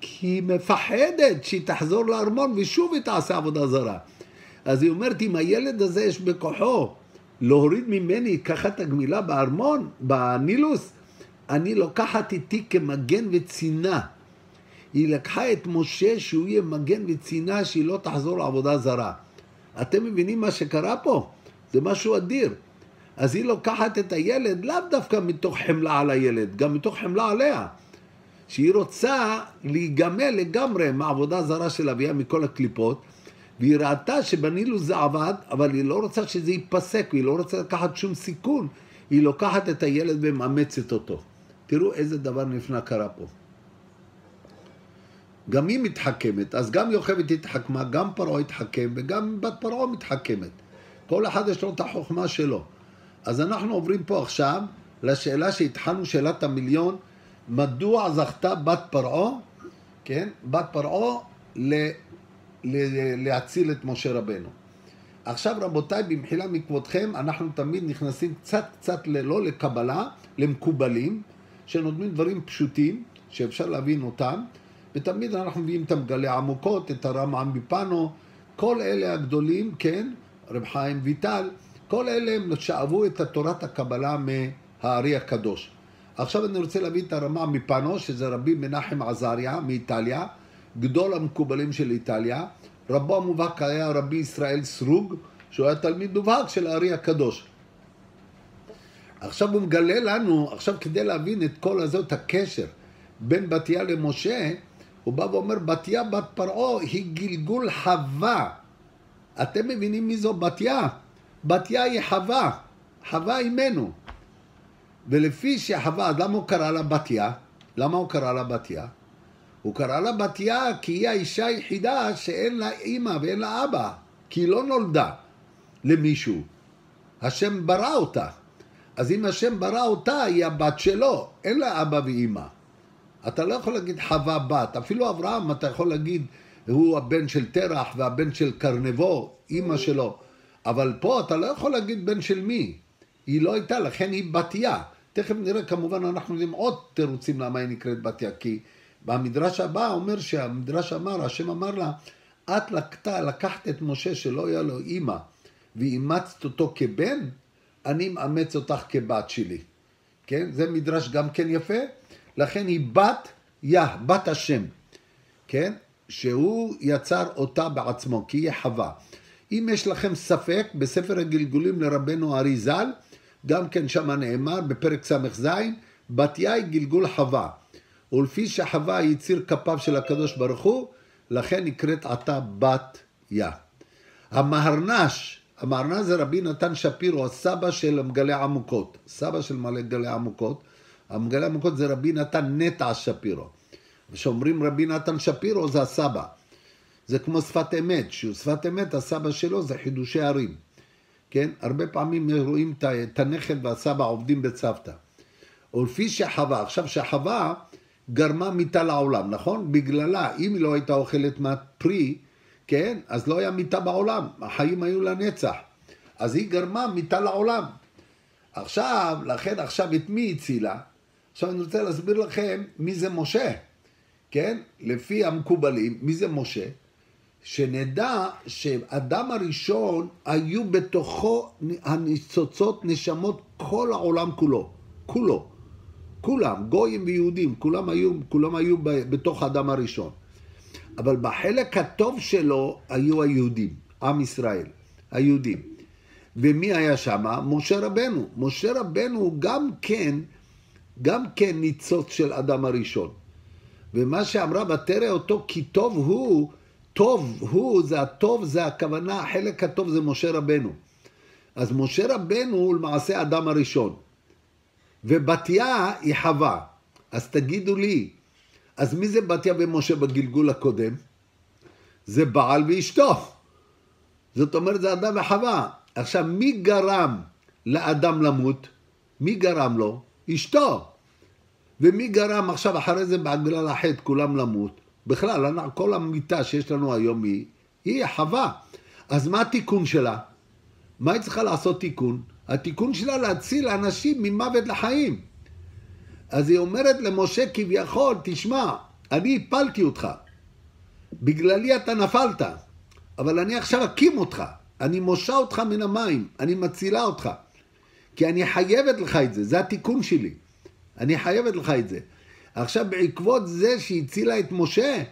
כי היא מפחדת שהיא תחזור לארמון ושוב היא תעשה עבודה זרה. אז היא אומרת, אם הילד הזה יש בכוחו להוריד ממני ככה את הגמילה בארמון, בנילוס, אני לוקחת איתי כמגן וצינה. היא לקחה את משה שהוא יהיה מגן וצינה שהיא לא תחזור לעבודה זרה. אתם מבינים מה שקרה פה? זה משהו אדיר. אז היא לוקחת את הילד לאו דווקא מתוך חמלה על הילד, גם מתוך חמלה עליה. שהיא רוצה להיגמל לגמרי מהעבודה הזרה של אביה מכל הקליפות, והיא ראתה שבנילוס זה עבד, אבל היא לא רוצה שזה ייפסק, היא לא רוצה לקחת שום סיכון, היא לוקחת את הילד ומאמצת אותו. תראו איזה דבר נפלא קרה פה. גם היא מתחכמת, אז גם יוכבד התחכמה, גם פרעה התחכם, וגם בת פרעה מתחכמת. כל אחד יש לו את החוכמה שלו. אז אנחנו עוברים פה עכשיו לשאלה שהתחלנו, שאלת המיליון, מדוע זכתה בת פרעה, כן, בת פרעה ל, ל, להציל את משה רבנו. עכשיו רבותיי, במחילה מכבודכם, אנחנו תמיד נכנסים קצת קצת לא לקבלה, למקובלים, שנותנים דברים פשוטים, שאפשר להבין אותם, ותמיד אנחנו מביאים את המגלה עמוקות, את הרמעם מפנו, כל אלה הגדולים, כן, רב חיים ויטל, כל אלה הם שאבו את תורת הקבלה מהארי הקדוש. עכשיו אני רוצה להביא את הרמה מפנו, שזה רבי מנחם עזריה מאיטליה, גדול המקובלים של איטליה. רבו המובהק היה רבי ישראל סרוג, שהוא היה תלמיד מובהק של הארי הקדוש. עכשיו הוא מגלה לנו, עכשיו כדי להבין את כל הזאת, הקשר בין בתיה למשה, הוא בא ואומר, בתיה בת פרעה היא גלגול חווה. אתם מבינים מי זו בתיה? בתיה היא חווה, חווה אימנו. ולפי שחווה, אז למה הוא קרא לה בתיה? למה הוא קרא לה בתיה? הוא קרא לה בתיה כי היא האישה היחידה שאין לה אימא ואין לה אבא, כי היא לא נולדה למישהו. השם ברא אותה. אז אם השם ברא אותה, היא הבת שלו, אין לה אבא ואימא. אתה לא יכול להגיד חווה בת, אפילו אברהם אתה יכול להגיד, הוא הבן של תרח והבן של קרנבו, אימא שלו. אבל פה אתה לא יכול להגיד בן של מי. היא לא הייתה, לכן היא בתיה. תכף נראה, כמובן, אנחנו יודעים עוד תירוצים למה היא נקראת בתיה, כי במדרש הבא אומר שהמדרש אמר, השם אמר לה, את לקחת, לקחת את משה שלא היה לו אימא, ואימצת אותו כבן, אני מאמץ אותך כבת שלי. כן? זה מדרש גם כן יפה. לכן היא בת יה, בת השם. כן? שהוא יצר אותה בעצמו, כי היא חווה. אם יש לכם ספק, בספר הגלגולים לרבנו אריזל, גם כן שם נאמר בפרק ס"ז, בתיה היא גלגול חווה. ולפי שחווה היא יציר כפיו של הקדוש ברוך הוא, לכן נקראת עתה בת יה. המהרנש, המהרנש זה רבי נתן שפירו, הסבא של מגלי עמוקות. סבא של מגלי עמוקות. המגלי עמוקות זה רבי נתן נטע שפירו. כשאומרים רבי נתן שפירו זה הסבא. זה כמו שפת אמת, שהוא שפת אמת, הסבא שלו זה חידושי ערים. כן? הרבה פעמים רואים את הנכד והסבא עובדים בצוותא. ולפי שחווה, עכשיו שחווה גרמה מיתה לעולם, נכון? בגללה, אם היא לא הייתה אוכלת מהפרי, כן? אז לא היה מיתה בעולם, החיים היו לנצח. אז היא גרמה מיתה לעולם. עכשיו, לכן עכשיו את מי הצילה? עכשיו אני רוצה להסביר לכם מי זה משה, כן? לפי המקובלים, מי זה משה? שנדע שאדם הראשון היו בתוכו הניצוצות נשמות כל העולם כולו, כולו, כולם, גויים ויהודים, כולם היו, כולם היו בתוך האדם הראשון. אבל בחלק הטוב שלו היו היהודים, עם ישראל, היהודים. ומי היה שם? משה רבנו. משה רבנו גם כן, גם כן ניצוץ של אדם הראשון. ומה שאמרה ותרא אותו כי טוב הוא טוב הוא, זה הטוב, זה הכוונה, החלק הטוב זה משה רבנו. אז משה רבנו הוא למעשה האדם הראשון. ובתיה היא חווה. אז תגידו לי, אז מי זה בתיה ומשה בגלגול הקודם? זה בעל ואשתו. זאת אומרת, זה אדם וחווה. עכשיו, מי גרם לאדם למות? מי גרם לו? אשתו. ומי גרם עכשיו אחרי זה בגלל החטא כולם למות? בכלל, כל המיטה שיש לנו היום היא, היא חווה. אז מה התיקון שלה? מה היא צריכה לעשות תיקון? התיקון שלה להציל אנשים ממוות לחיים. אז היא אומרת למשה כביכול, תשמע, אני הפלתי אותך. בגללי אתה נפלת, אבל אני עכשיו אקים אותך. אני מושה אותך מן המים, אני מצילה אותך. כי אני חייבת לך את זה, זה התיקון שלי. אני חייבת לך את זה. עכשיו, בעקבות זה שהצילה את משה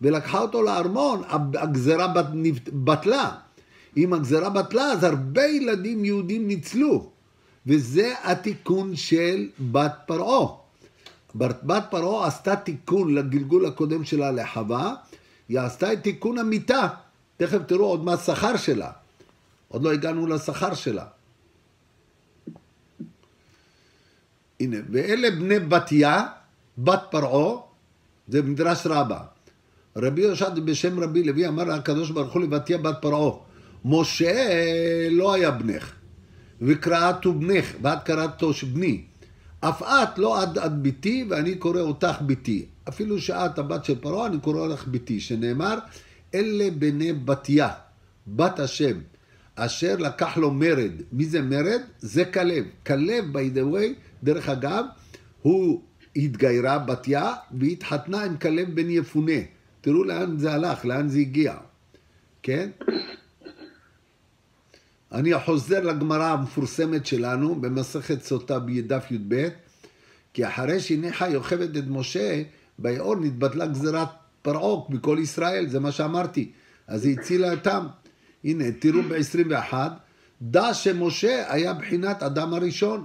ולקחה אותו לארמון, הגזרה בטלה. אם הגזרה בטלה, אז הרבה ילדים יהודים ניצלו. וזה התיקון של בת פרעה. בת פרעה עשתה תיקון לגלגול הקודם שלה לחווה, היא עשתה את תיקון המיטה. תכף תראו עוד מה השכר שלה. עוד לא הגענו לשכר שלה. הנה, ואלה בני בתיה, בת פרעה, זה מדרש רבה. רבי יושע בשם רבי לוי אמר לקדוש ברוך הוא לבתיה בת פרעה, משה לא היה בנך, וקראתו בנך, ואת קראתו בני. אף את לא עד עד ביתי, ואני קורא אותך ביתי. אפילו שאת הבת של פרעה, אני קורא לך ביתי, שנאמר, אלה בני בתיה, בת השם, אשר לקח לו מרד. מי זה מרד? זה כלב. כלב, by the way, דרך אגב, הוא התגיירה בתיה והתחתנה עם כלב בן יפונה. תראו לאן זה הלך, לאן זה הגיע, כן? אני חוזר לגמרא המפורסמת שלנו במסכת סוטה בדף י"ב, כי אחרי שהניחה יוכבד את משה, ביאור נתבטלה גזירת פרעה מכל ישראל, זה מה שאמרתי. אז היא הצילה אותם. הנה, תראו ב-21, דע שמשה היה בחינת אדם הראשון.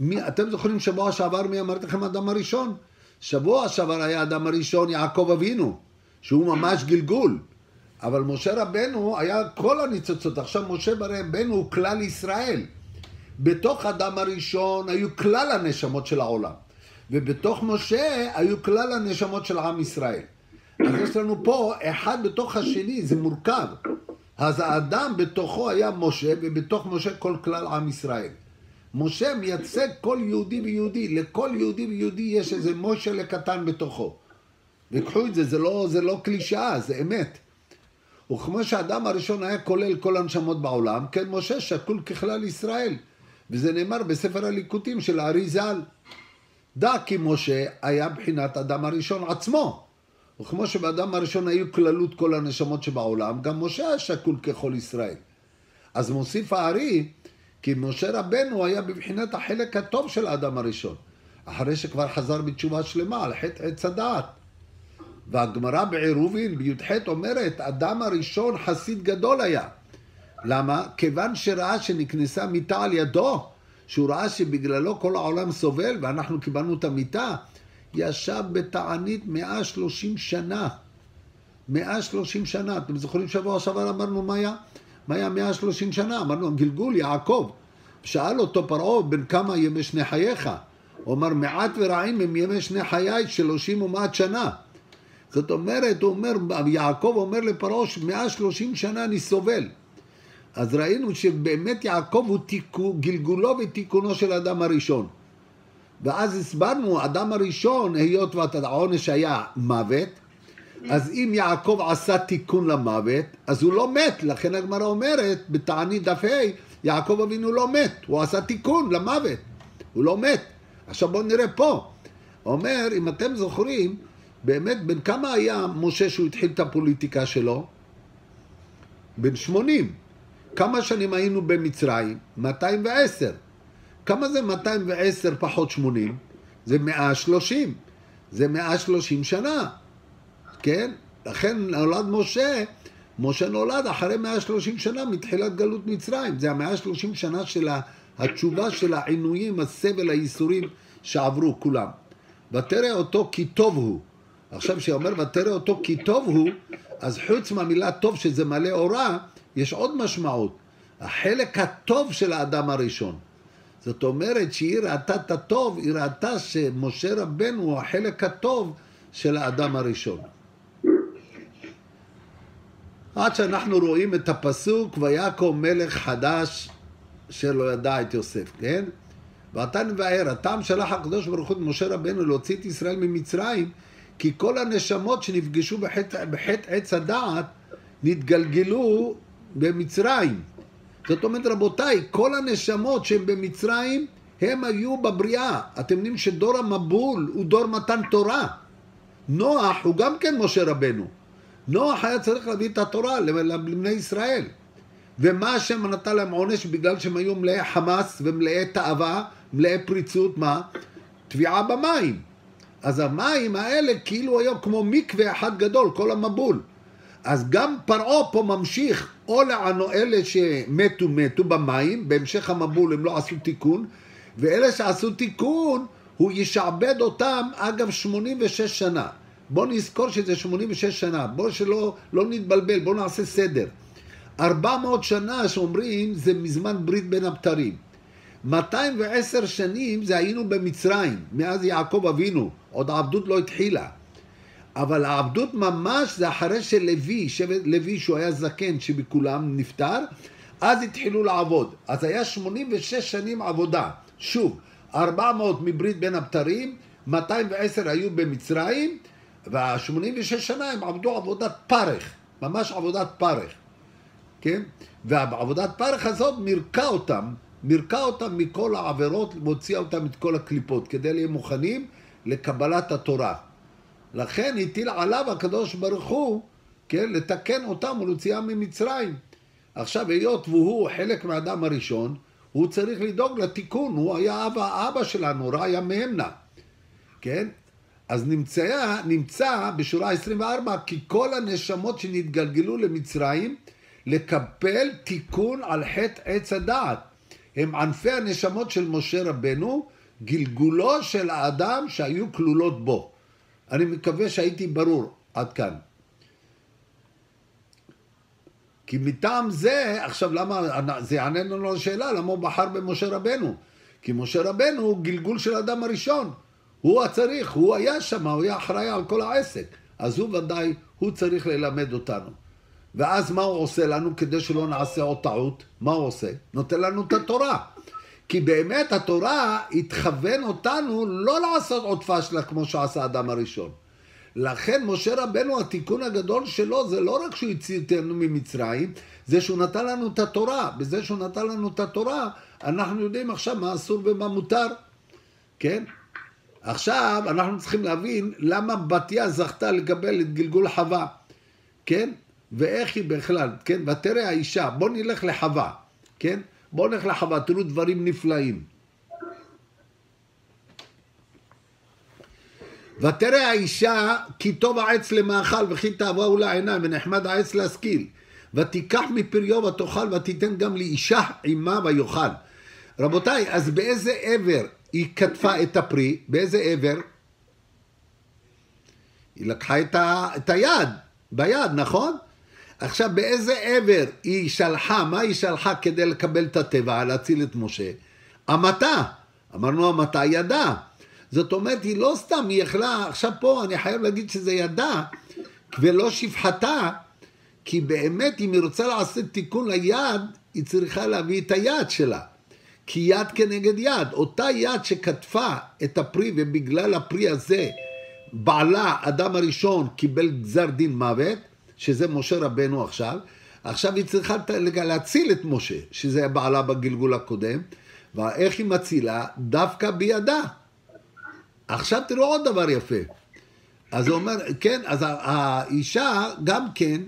מי, אתם זוכרים שבוע שעבר מי אמרתי לכם אדם הראשון? שבוע שעבר היה אדם הראשון יעקב אבינו, שהוא ממש גלגול. אבל משה רבנו היה כל הניצוצות. עכשיו משה רבנו הוא כלל ישראל. בתוך אדם הראשון היו כלל הנשמות של העולם. ובתוך משה היו כלל הנשמות של עם ישראל. אז יש לנו פה אחד בתוך השני, זה מורכב. אז האדם בתוכו היה משה, ובתוך משה כל כלל עם ישראל. משה מייצג כל יהודי ויהודי, לכל יהודי ויהודי יש איזה משה לקטן בתוכו. וקחו את זה, זה לא, זה לא קלישאה, זה אמת. וכמו שהאדם הראשון היה כולל כל הנשמות בעולם, כן משה שקול ככלל ישראל. וזה נאמר בספר הליקוטים של הארי ז"ל. דע כי משה היה בחינת אדם הראשון עצמו. וכמו שבאדם הראשון היו כללות כל הנשמות שבעולם, גם משה היה שקול ככל ישראל. אז מוסיף הארי, כי משה רבנו היה בבחינת החלק הטוב של האדם הראשון, אחרי שכבר חזר בתשובה שלמה על חטא עץ הדעת. והגמרא בעירובין בי"ח אומרת, אדם הראשון חסיד גדול היה. למה? כיוון שראה שנכנסה מיטה על ידו, שהוא ראה שבגללו כל העולם סובל ואנחנו קיבלנו את המיטה, ישב בתענית 130 שנה. 130 שנה. אתם זוכרים שבוע שעבר אמרנו מה היה? מה היה 130 שנה? אמרנו, גלגול, יעקב. שאל אותו פרעה, בן כמה ימי שני חייך? הוא אמר, מעט ורעים הם ימי שני חיי, שלושים ומעט שנה. זאת אומרת, הוא אומר, יעקב אומר לפרעה, 130 שנה אני סובל. אז ראינו שבאמת יעקב הוא תיקו, גלגולו ותיקונו של האדם הראשון. ואז הסברנו, האדם הראשון, היות והעונש היה מוות, אז אם יעקב עשה תיקון למוות, אז הוא לא מת. לכן הגמרא אומרת, בתענית דף ה', יעקב אבינו לא מת, הוא עשה תיקון למוות, הוא לא מת. עכשיו בואו נראה פה. אומר, אם אתם זוכרים, באמת, בן כמה היה משה שהוא התחיל את הפוליטיקה שלו? בן 80. כמה שנים היינו במצרים? 210. כמה זה 210 פחות 80? זה 130. זה 130 שנה, כן? לכן נולד משה, משה נולד אחרי 130 שנה מתחילת גלות מצרים. זה ה-130 שנה של התשובה של העינויים, הסבל, הייסורים שעברו כולם. ותראה אותו כי טוב הוא. עכשיו כשאומר ותראה אותו כי טוב הוא, אז חוץ מהמילה טוב שזה מלא אורה, יש עוד משמעות. החלק הטוב של האדם הראשון. זאת אומרת שהיא ראתה את הטוב, היא ראתה שמשה רבנו הוא החלק הטוב של האדם הראשון. עד שאנחנו רואים את הפסוק, ויעקב מלך חדש שלא ידע את יוסף, כן? ואתה נבער, הטעם שלח הקדוש ברוך הוא משה רבנו להוציא את ישראל ממצרים, כי כל הנשמות שנפגשו בחטא, בחטא עץ הדעת נתגלגלו במצרים. זאת אומרת, רבותיי, כל הנשמות שהן במצרים, הם היו בבריאה. אתם יודעים שדור המבול הוא דור מתן תורה. נוח הוא גם כן משה רבנו. נוח היה צריך להביא את התורה לבני ישראל. ומה השם נתן להם עונש בגלל שהם היו מלאי חמאס ומלאי תאווה, מלאי פריצות, מה? טביעה במים. אז המים האלה כאילו היו כמו מקווה אחד גדול, כל המבול. אז גם פרעה פה ממשיך, או לענו אלה שמתו מתו במים, בהמשך המבול הם לא עשו תיקון, ואלה שעשו תיקון, הוא ישעבד אותם אגב 86 שנה. בואו נזכור שזה 86 שנה, בואו שלא לא נתבלבל, בואו נעשה סדר. 400 שנה שאומרים זה מזמן ברית בין הבתרים. 210 שנים זה היינו במצרים, מאז יעקב אבינו, עוד העבדות לא התחילה. אבל העבדות ממש זה אחרי שלוי, שבט לוי שהוא היה זקן שבכולם נפטר, אז התחילו לעבוד. אז היה 86 שנים עבודה. שוב, 400 מברית בין הבתרים, 210 היו במצרים, וה-86 שנה הם עבדו עבודת פרך, ממש עבודת פרך, כן? והעבודת פרך הזאת מירקה אותם, מירקה אותם מכל העבירות, מוציאה אותם את כל הקליפות, כדי להיות מוכנים לקבלת התורה. לכן הטיל עליו הקדוש ברוך הוא, כן, לתקן אותם ולהוציאם ממצרים. עכשיו, היות והוא חלק מהאדם הראשון, הוא צריך לדאוג לתיקון, הוא היה אבא, אבא שלנו, ראיה מהמנה, כן? אז נמצא, נמצא בשורה 24 כי כל הנשמות שנתגלגלו למצרים לקבל תיקון על חטא עץ הדעת. הם ענפי הנשמות של משה רבנו, גלגולו של האדם שהיו כלולות בו. אני מקווה שהייתי ברור עד כאן. כי מטעם זה, עכשיו למה, זה יענה לנו לשאלה, למה הוא בחר במשה רבנו? כי משה רבנו הוא גלגול של האדם הראשון. הוא הצריך, הוא היה שם, הוא היה אחראי על כל העסק. אז הוא ודאי, הוא צריך ללמד אותנו. ואז מה הוא עושה לנו כדי שלא נעשה עוד טעות? מה הוא עושה? נותן לנו את התורה. כי באמת התורה התכוון אותנו לא לעשות עוד פשלה כמו שעשה האדם הראשון. לכן משה רבנו, התיקון הגדול שלו זה לא רק שהוא הציל אותנו ממצרים, זה שהוא נתן לנו את התורה. בזה שהוא נתן לנו את התורה, אנחנו יודעים עכשיו מה אסור ומה מותר, כן? עכשיו אנחנו צריכים להבין למה בתיה זכתה לקבל את גלגול חווה, כן? ואיך היא בכלל, כן? ותראה האישה, בוא נלך לחווה, כן? בוא נלך לחווה, תראו דברים נפלאים. ותראה האישה כי טוב העץ למאכל וכי תאווה לעיניים ונחמד העץ להשכיל ותיקח מפריו ותאכל ותיתן גם לאישה עמה ויאכל. רבותיי, אז באיזה עבר היא כתפה את הפרי? באיזה עבר? היא לקחה את, ה, את היד, ביד, נכון? עכשיו, באיזה עבר היא שלחה, מה היא שלחה כדי לקבל את הטבע, להציל את משה? המתה. אמרנו המתה ידה. זאת אומרת, היא לא סתם, היא יכלה, עכשיו פה אני חייב להגיד שזה ידה, ולא שפחתה, כי באמת אם היא רוצה לעשות תיקון ליד, היא צריכה להביא את היד שלה. כי יד כנגד יד, אותה יד שכתפה את הפרי ובגלל הפרי הזה בעלה, אדם הראשון, קיבל גזר דין מוות, שזה משה רבנו עכשיו, עכשיו היא צריכה להציל את משה, שזה בעלה בגלגול הקודם, ואיך היא מצילה? דווקא בידה. עכשיו תראו עוד דבר יפה. אז הוא אומר, כן, אז האישה גם כן,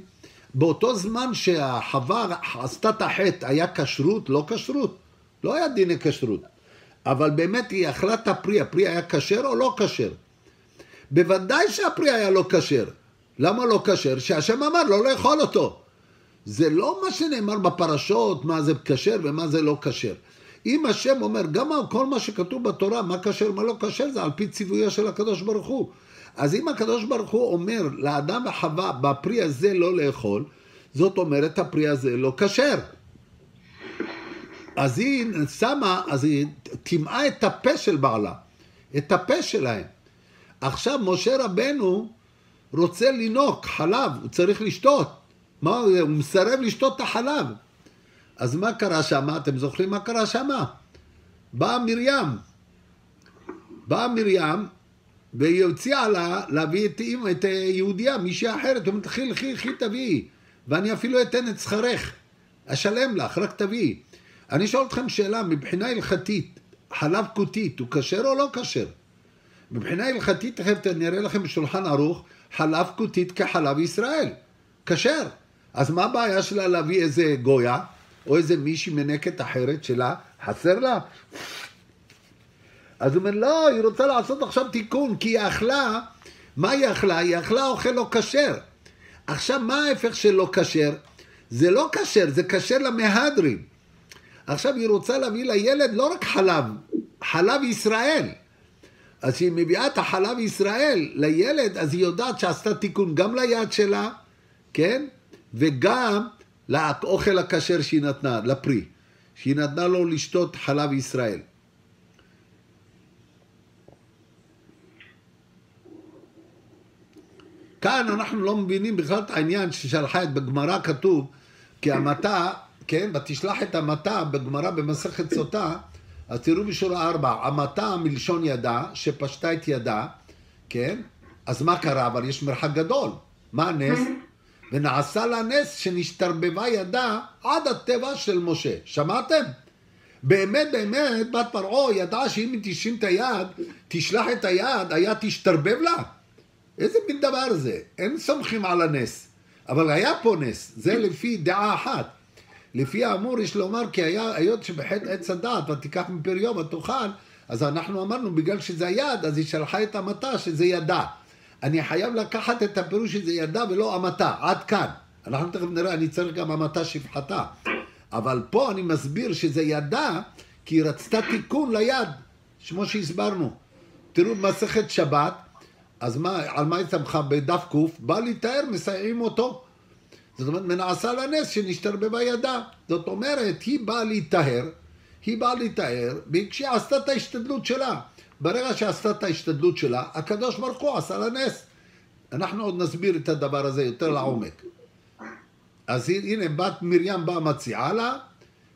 באותו זמן שהחווה עשתה את החטא, היה כשרות, לא כשרות. לא היה דיני כשרות. אבל באמת היא אכלה את הפרי, הפרי היה כשר או לא כשר? בוודאי שהפרי היה לא כשר. למה לא כשר? שהשם אמר לא לאכול אותו. זה לא מה שנאמר בפרשות, מה זה כשר ומה זה לא כשר. אם השם אומר, גם כל מה שכתוב בתורה, מה כשר, מה לא כשר, זה על פי ציוויה של הקדוש ברוך הוא. אז אם הקדוש ברוך הוא אומר לאדם וחווה, בפרי הזה לא לאכול, זאת אומרת, הפרי הזה לא כשר. אז היא שמה, אז היא טימאה את הפה של בעלה, את הפה שלהם. עכשיו משה רבנו רוצה לינוק חלב, הוא צריך לשתות. מה, הוא מסרב לשתות את החלב. אז מה קרה שם? אתם זוכרים מה קרה שם? באה מרים, באה מרים, והיא הציעה לה להביא את, את יהודיה, מישהי אחרת, אומרת, לכי, לכי, לכי תביאי, ואני אפילו אתן את שכרך, אשלם לך, רק תביאי. אני שואל אתכם שאלה, מבחינה הלכתית, חלב כותית הוא כשר או לא כשר? מבחינה הלכתית, תכף אני אראה לכם בשולחן ערוך, חלב כותית כחלב ישראל. כשר. אז מה הבעיה שלה להביא איזה גויה, או איזה מישהי מנקת אחרת שלה? חסר לה? אז הוא אומר, לא, היא רוצה לעשות עכשיו תיקון, כי היא אכלה, מה היא אכלה? היא אכלה אוכל לא כשר. עכשיו, מה ההפך של לא כשר? זה לא כשר, זה כשר למהדרין. עכשיו היא רוצה להביא לילד לא רק חלב, חלב ישראל. אז כשהיא מביאה את החלב ישראל לילד, אז היא יודעת שעשתה תיקון גם ליד שלה, כן? וגם לאוכל הכשר שהיא נתנה, לפרי. שהיא נתנה לו לשתות חלב ישראל. כאן אנחנו לא מבינים בכלל את העניין ששלחה את בגמרא כתוב כי המטה, כן, ותשלח את המטה בגמרא במסכת סוטה, אז תראו בשורה ארבע, המטה מלשון ידה, שפשטה את ידה, כן, אז מה קרה? אבל יש מרחק גדול, מה הנס? ונעשה לה נס שנשתרבבה ידה עד הטבע של משה, שמעתם? באמת באמת בת פרעה ידעה שאם היא תשים את היד, תשלח את היד, היד תשתרבב לה? איזה מין דבר זה? אין סומכים על הנס. אבל היה פה נס, זה לפי דעה אחת. לפי האמור יש לומר כי היה, היות שבחטא עץ הדעת ותיקח מפריו ותאכל, אז אנחנו אמרנו בגלל שזה היד, אז היא שלחה את המטה שזה ידה. אני חייב לקחת את הפירוש שזה ידה ולא המטה, עד כאן. אנחנו תכף נראה, אני צריך גם המטה שפחתה. אבל פה אני מסביר שזה ידה, כי היא רצתה תיקון ליד, כמו שהסברנו. תראו במסכת שבת, אז מה, על מה שמחה? בדף ק', בא להתאר, מסייעים אותו. זאת אומרת, מנעשה לה נס שנשתרבבה ידה. זאת אומרת, היא באה להיטהר, היא באה להיטהר, וכשהיא עשתה את ההשתדלות שלה. ברגע שעשתה את ההשתדלות שלה, הקדוש ברוך הוא עשה לה נס. אנחנו עוד נסביר את הדבר הזה יותר לעומק. אז הנה, בת מרים באה מציעה לה,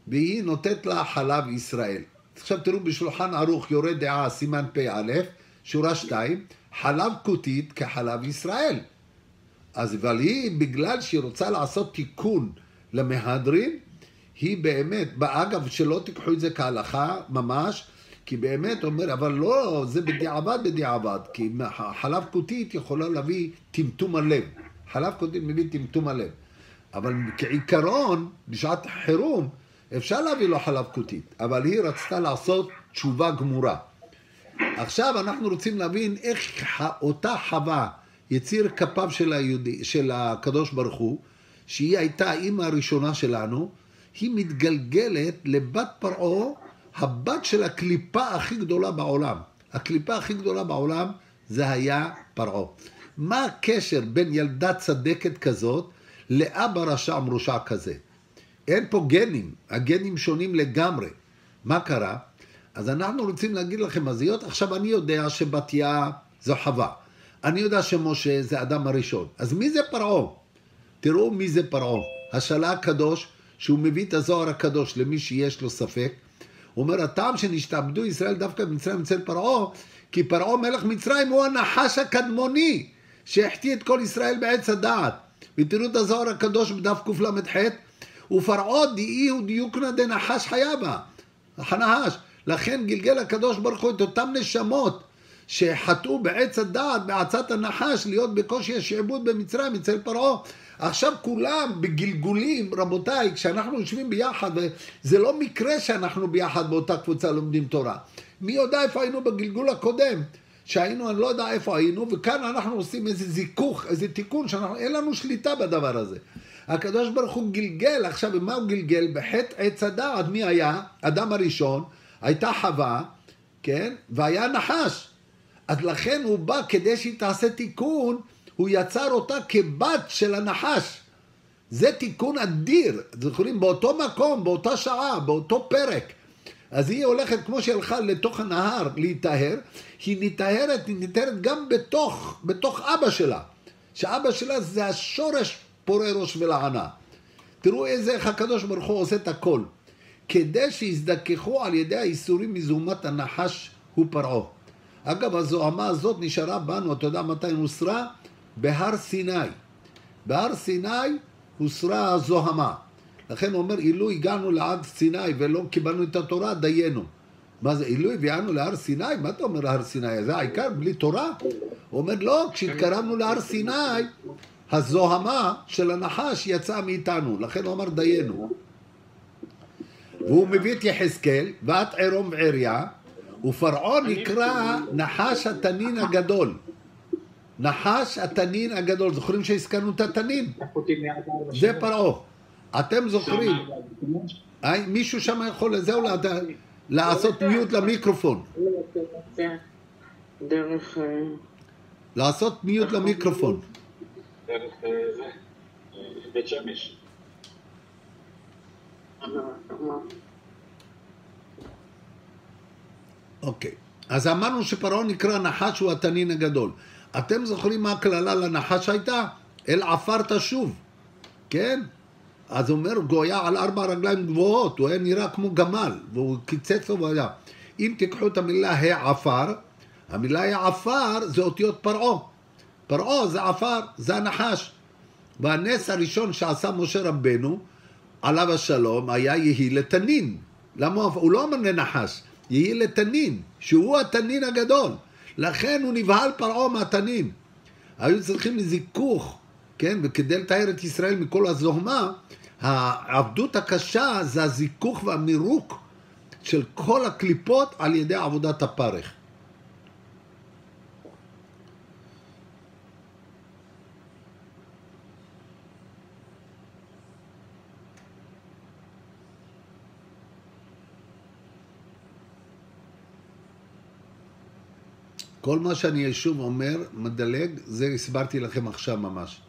והיא נותנת לה חלב ישראל. עכשיו תראו בשולחן ערוך יורה דעה, סימן פא, שורה שתיים, חלב כותית כחלב ישראל. אז אבל היא, בגלל שהיא רוצה לעשות תיקון למהדרין, היא באמת, אגב, שלא תיקחו את זה כהלכה ממש, כי באמת אומר, אבל לא, זה בדיעבד בדיעבד, כי חלב כותית יכולה להביא טמטום הלב. חלב כותית מביא טמטום הלב. אבל כעיקרון, בשעת חירום, אפשר להביא לו חלב כותית, אבל היא רצתה לעשות תשובה גמורה. עכשיו אנחנו רוצים להבין איך אותה חווה, יציר כפיו של, היהודי, של הקדוש ברוך הוא, שהיא הייתה האימא הראשונה שלנו, היא מתגלגלת לבת פרעה, הבת של הקליפה הכי גדולה בעולם. הקליפה הכי גדולה בעולם זה היה פרעה. מה הקשר בין ילדה צדקת כזאת לאבא רשע מרושע כזה? אין פה גנים, הגנים שונים לגמרי. מה קרה? אז אנחנו רוצים להגיד לכם, אז היות עכשיו אני יודע שבתיה זו חווה. אני יודע שמשה זה אדם הראשון. אז מי זה פרעה? תראו מי זה פרעה. השאלה הקדוש, שהוא מביא את הזוהר הקדוש למי שיש לו ספק. הוא אומר, הטעם שנשתעבדו ישראל דווקא במצרים אצל פרעה, כי פרעה מלך מצרים הוא הנחש הקדמוני שהחטיא את כל ישראל בעץ הדעת. ותראו את הזוהר הקדוש בדף קל"ח, ופרעה דאי הוא דיוקנא דנחש חייבה. הנחש. לכן גלגל הקדוש ברוך הוא את אותם נשמות שחטאו בעץ הדעת, בעצת הנחש, להיות בקושי השעבוד במצרים אצל פרעה. עכשיו כולם בגלגולים, רבותיי, כשאנחנו יושבים ביחד, וזה לא מקרה שאנחנו ביחד באותה קבוצה לומדים תורה. מי יודע איפה היינו בגלגול הקודם? שהיינו, אני לא יודע איפה היינו, וכאן אנחנו עושים איזה זיכוך, איזה תיקון, שאין לנו שליטה בדבר הזה. הקדוש ברוך הוא גלגל, עכשיו, במה הוא גלגל? בחטא עץ הדעת, מי היה? אדם הראשון, הייתה חווה, כן? והיה נחש. אז לכן הוא בא כדי שהיא תעשה תיקון, הוא יצר אותה כבת של הנחש. זה תיקון אדיר, זוכרים? באותו מקום, באותה שעה, באותו פרק. אז היא הולכת, כמו שהיא הלכה לתוך הנהר להיטהר, היא נטהרת, היא נטהרת גם בתוך, בתוך אבא שלה. שאבא שלה זה השורש פורה ראש ולענה. תראו איזה, איך הקדוש ברוך הוא עושה את הכל. כדי שיזדככו על ידי האיסורים מזוהמת הנחש הוא פרעה. אגב, הזוהמה הזאת נשארה בנו, אתה יודע מתי הוסרה? בהר סיני. בהר סיני הוסרה הזוהמה. לכן הוא אומר, אילו הגענו לעד סיני ולא קיבלנו את התורה, דיינו. מה זה, אילו הביאנו להר סיני? מה אתה אומר להר סיני? זה העיקר, בלי תורה? הוא אומר, לא, כשהתקרבנו להר סיני, הזוהמה של הנחש יצאה מאיתנו, לכן הוא אמר דיינו. והוא מביא את יחזקאל, ואת עירום ועריה, ופרעון נקרא נחש התנין הגדול. נחש התנין הגדול. זוכרים שהזכרנו את התנין? זה פרעה. אתם זוכרים? מישהו שם יכול, זהו, לעשות מיוט למיקרופון. דרך... לעשות מיוט למיקרופון. דרך זה, בית שמש. אוקיי. אז אמרנו שפרעה נקרא נחש הוא התנין הגדול. אתם זוכרים מה הקללה לנחש הייתה? אל עפר תשוב, כן? אז אומר, גויה על ארבע רגליים גבוהות, הוא היה נראה כמו גמל, והוא קיצץ לו והיה. אם תיקחו את המילה העפר, המילה העפר זה אותיות פרעה. פרעה זה עפר, זה הנחש. והנס הראשון שעשה משה רבנו, עליו השלום, היה יהי לתנין. למה הוא לא אמר לנחש, יהי לתנין, שהוא התנין הגדול. לכן הוא נבהל פרעה מהתנין. היו צריכים לזיכוך, כן, וכדי לתאר את ישראל מכל הזוהמה, העבדות הקשה זה הזיכוך והמירוק של כל הקליפות על ידי עבודת הפרך. כל מה שאני שוב אומר, מדלג, זה הסברתי לכם עכשיו ממש.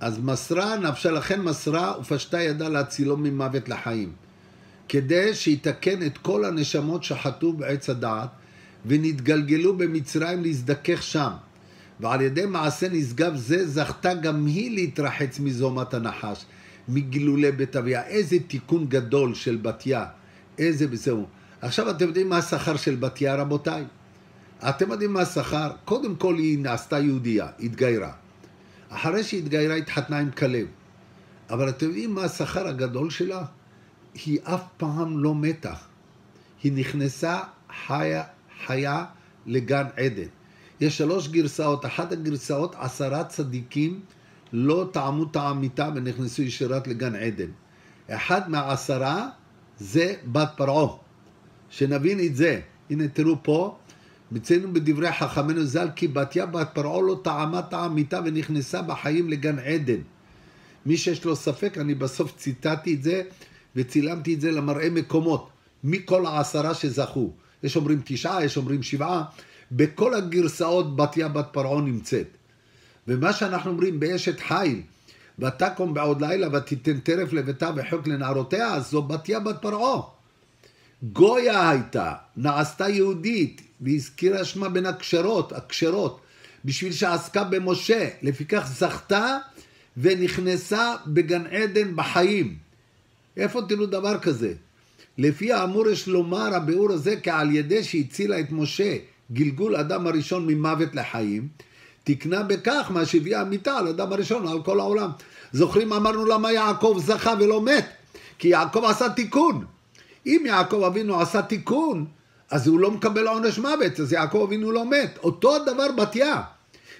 אז מסרה נפשה לכן מסרה ופשטה ידה להצילו ממוות לחיים. כדי שיתקן את כל הנשמות שחטאו בעץ הדעת ונתגלגלו במצרים להזדכך שם. ועל ידי מעשה נשגב זה זכתה גם היא להתרחץ מזוהמת הנחש, מגילולי בית אביה. איזה תיקון גדול של בתיה, איזה וזהו. עכשיו אתם יודעים מה השכר של בתיה רבותיי? אתם יודעים מה השכר? קודם כל היא נעשתה יהודייה, התגיירה. אחרי שהיא התגיירה התחתנה עם כלב. אבל אתם יודעים מה השכר הגדול שלה? היא אף פעם לא מתה. היא נכנסה חיה, חיה לגן עדן. יש שלוש גרסאות, אחת הגרסאות עשרה צדיקים לא טעמו טעם מיתה ונכנסו ישירת לגן עדן. אחד מהעשרה זה בת פרעה. שנבין את זה. הנה תראו פה, מציינו בדברי חכמינו ז"ל כי בתיה בת פרעה לא טעמה טעם מיתה ונכנסה בחיים לגן עדן. מי שיש לו ספק, אני בסוף ציטטתי את זה וצילמתי את זה למראה מקומות, מכל העשרה שזכו. יש אומרים תשעה, יש אומרים שבעה, בכל הגרסאות בתיה בת פרעה נמצאת. ומה שאנחנו אומרים באשת חיל, ותקום בעוד לילה ותיתן טרף לביתה וחוק לנערותיה, אז זו בתיה בת פרעה. גויה הייתה, נעשתה יהודית, והזכירה שמה בין הקשרות, הקשרות, בשביל שעסקה במשה, לפיכך זכתה ונכנסה בגן עדן בחיים. איפה תראו דבר כזה? לפי האמור יש לומר הביאור הזה כי על ידי שהצילה את משה גלגול אדם הראשון ממוות לחיים, תקנה בכך מה שהביאה המיטה על אדם הראשון, על כל העולם. זוכרים אמרנו למה יעקב זכה ולא מת? כי יעקב עשה תיקון. אם יעקב אבינו עשה תיקון, אז הוא לא מקבל עונש מוות, אז יעקב אבינו לא מת. אותו הדבר בתיה.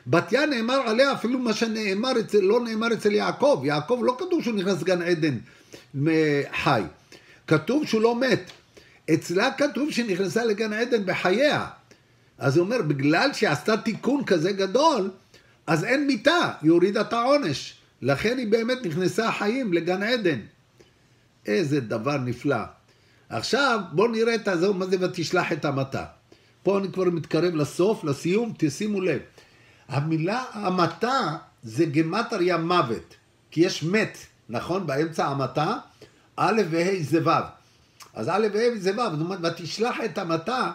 בתיה נאמר עליה אפילו מה שנאמר אצל, לא נאמר אצל יעקב. יעקב לא כתוב שהוא נכנס גן עדן חי. כתוב שהוא לא מת. אצלה כתוב שהיא נכנסה לגן עדן בחייה. אז הוא אומר, בגלל שהיא עשתה תיקון כזה גדול, אז אין מיתה, היא הורידה את העונש. לכן היא באמת נכנסה חיים לגן עדן. איזה דבר נפלא. עכשיו בואו נראה את הזהו, מה זה ותשלח את המתה. פה אני כבר מתקרב לסוף, לסיום, תשימו לב. המילה המתה זה גמטריה מוות, כי יש מת, נכון? באמצע המתה, א' וה' זה ו'. אז א' וה' זה ו', זאת אומרת, ותשלח את המתה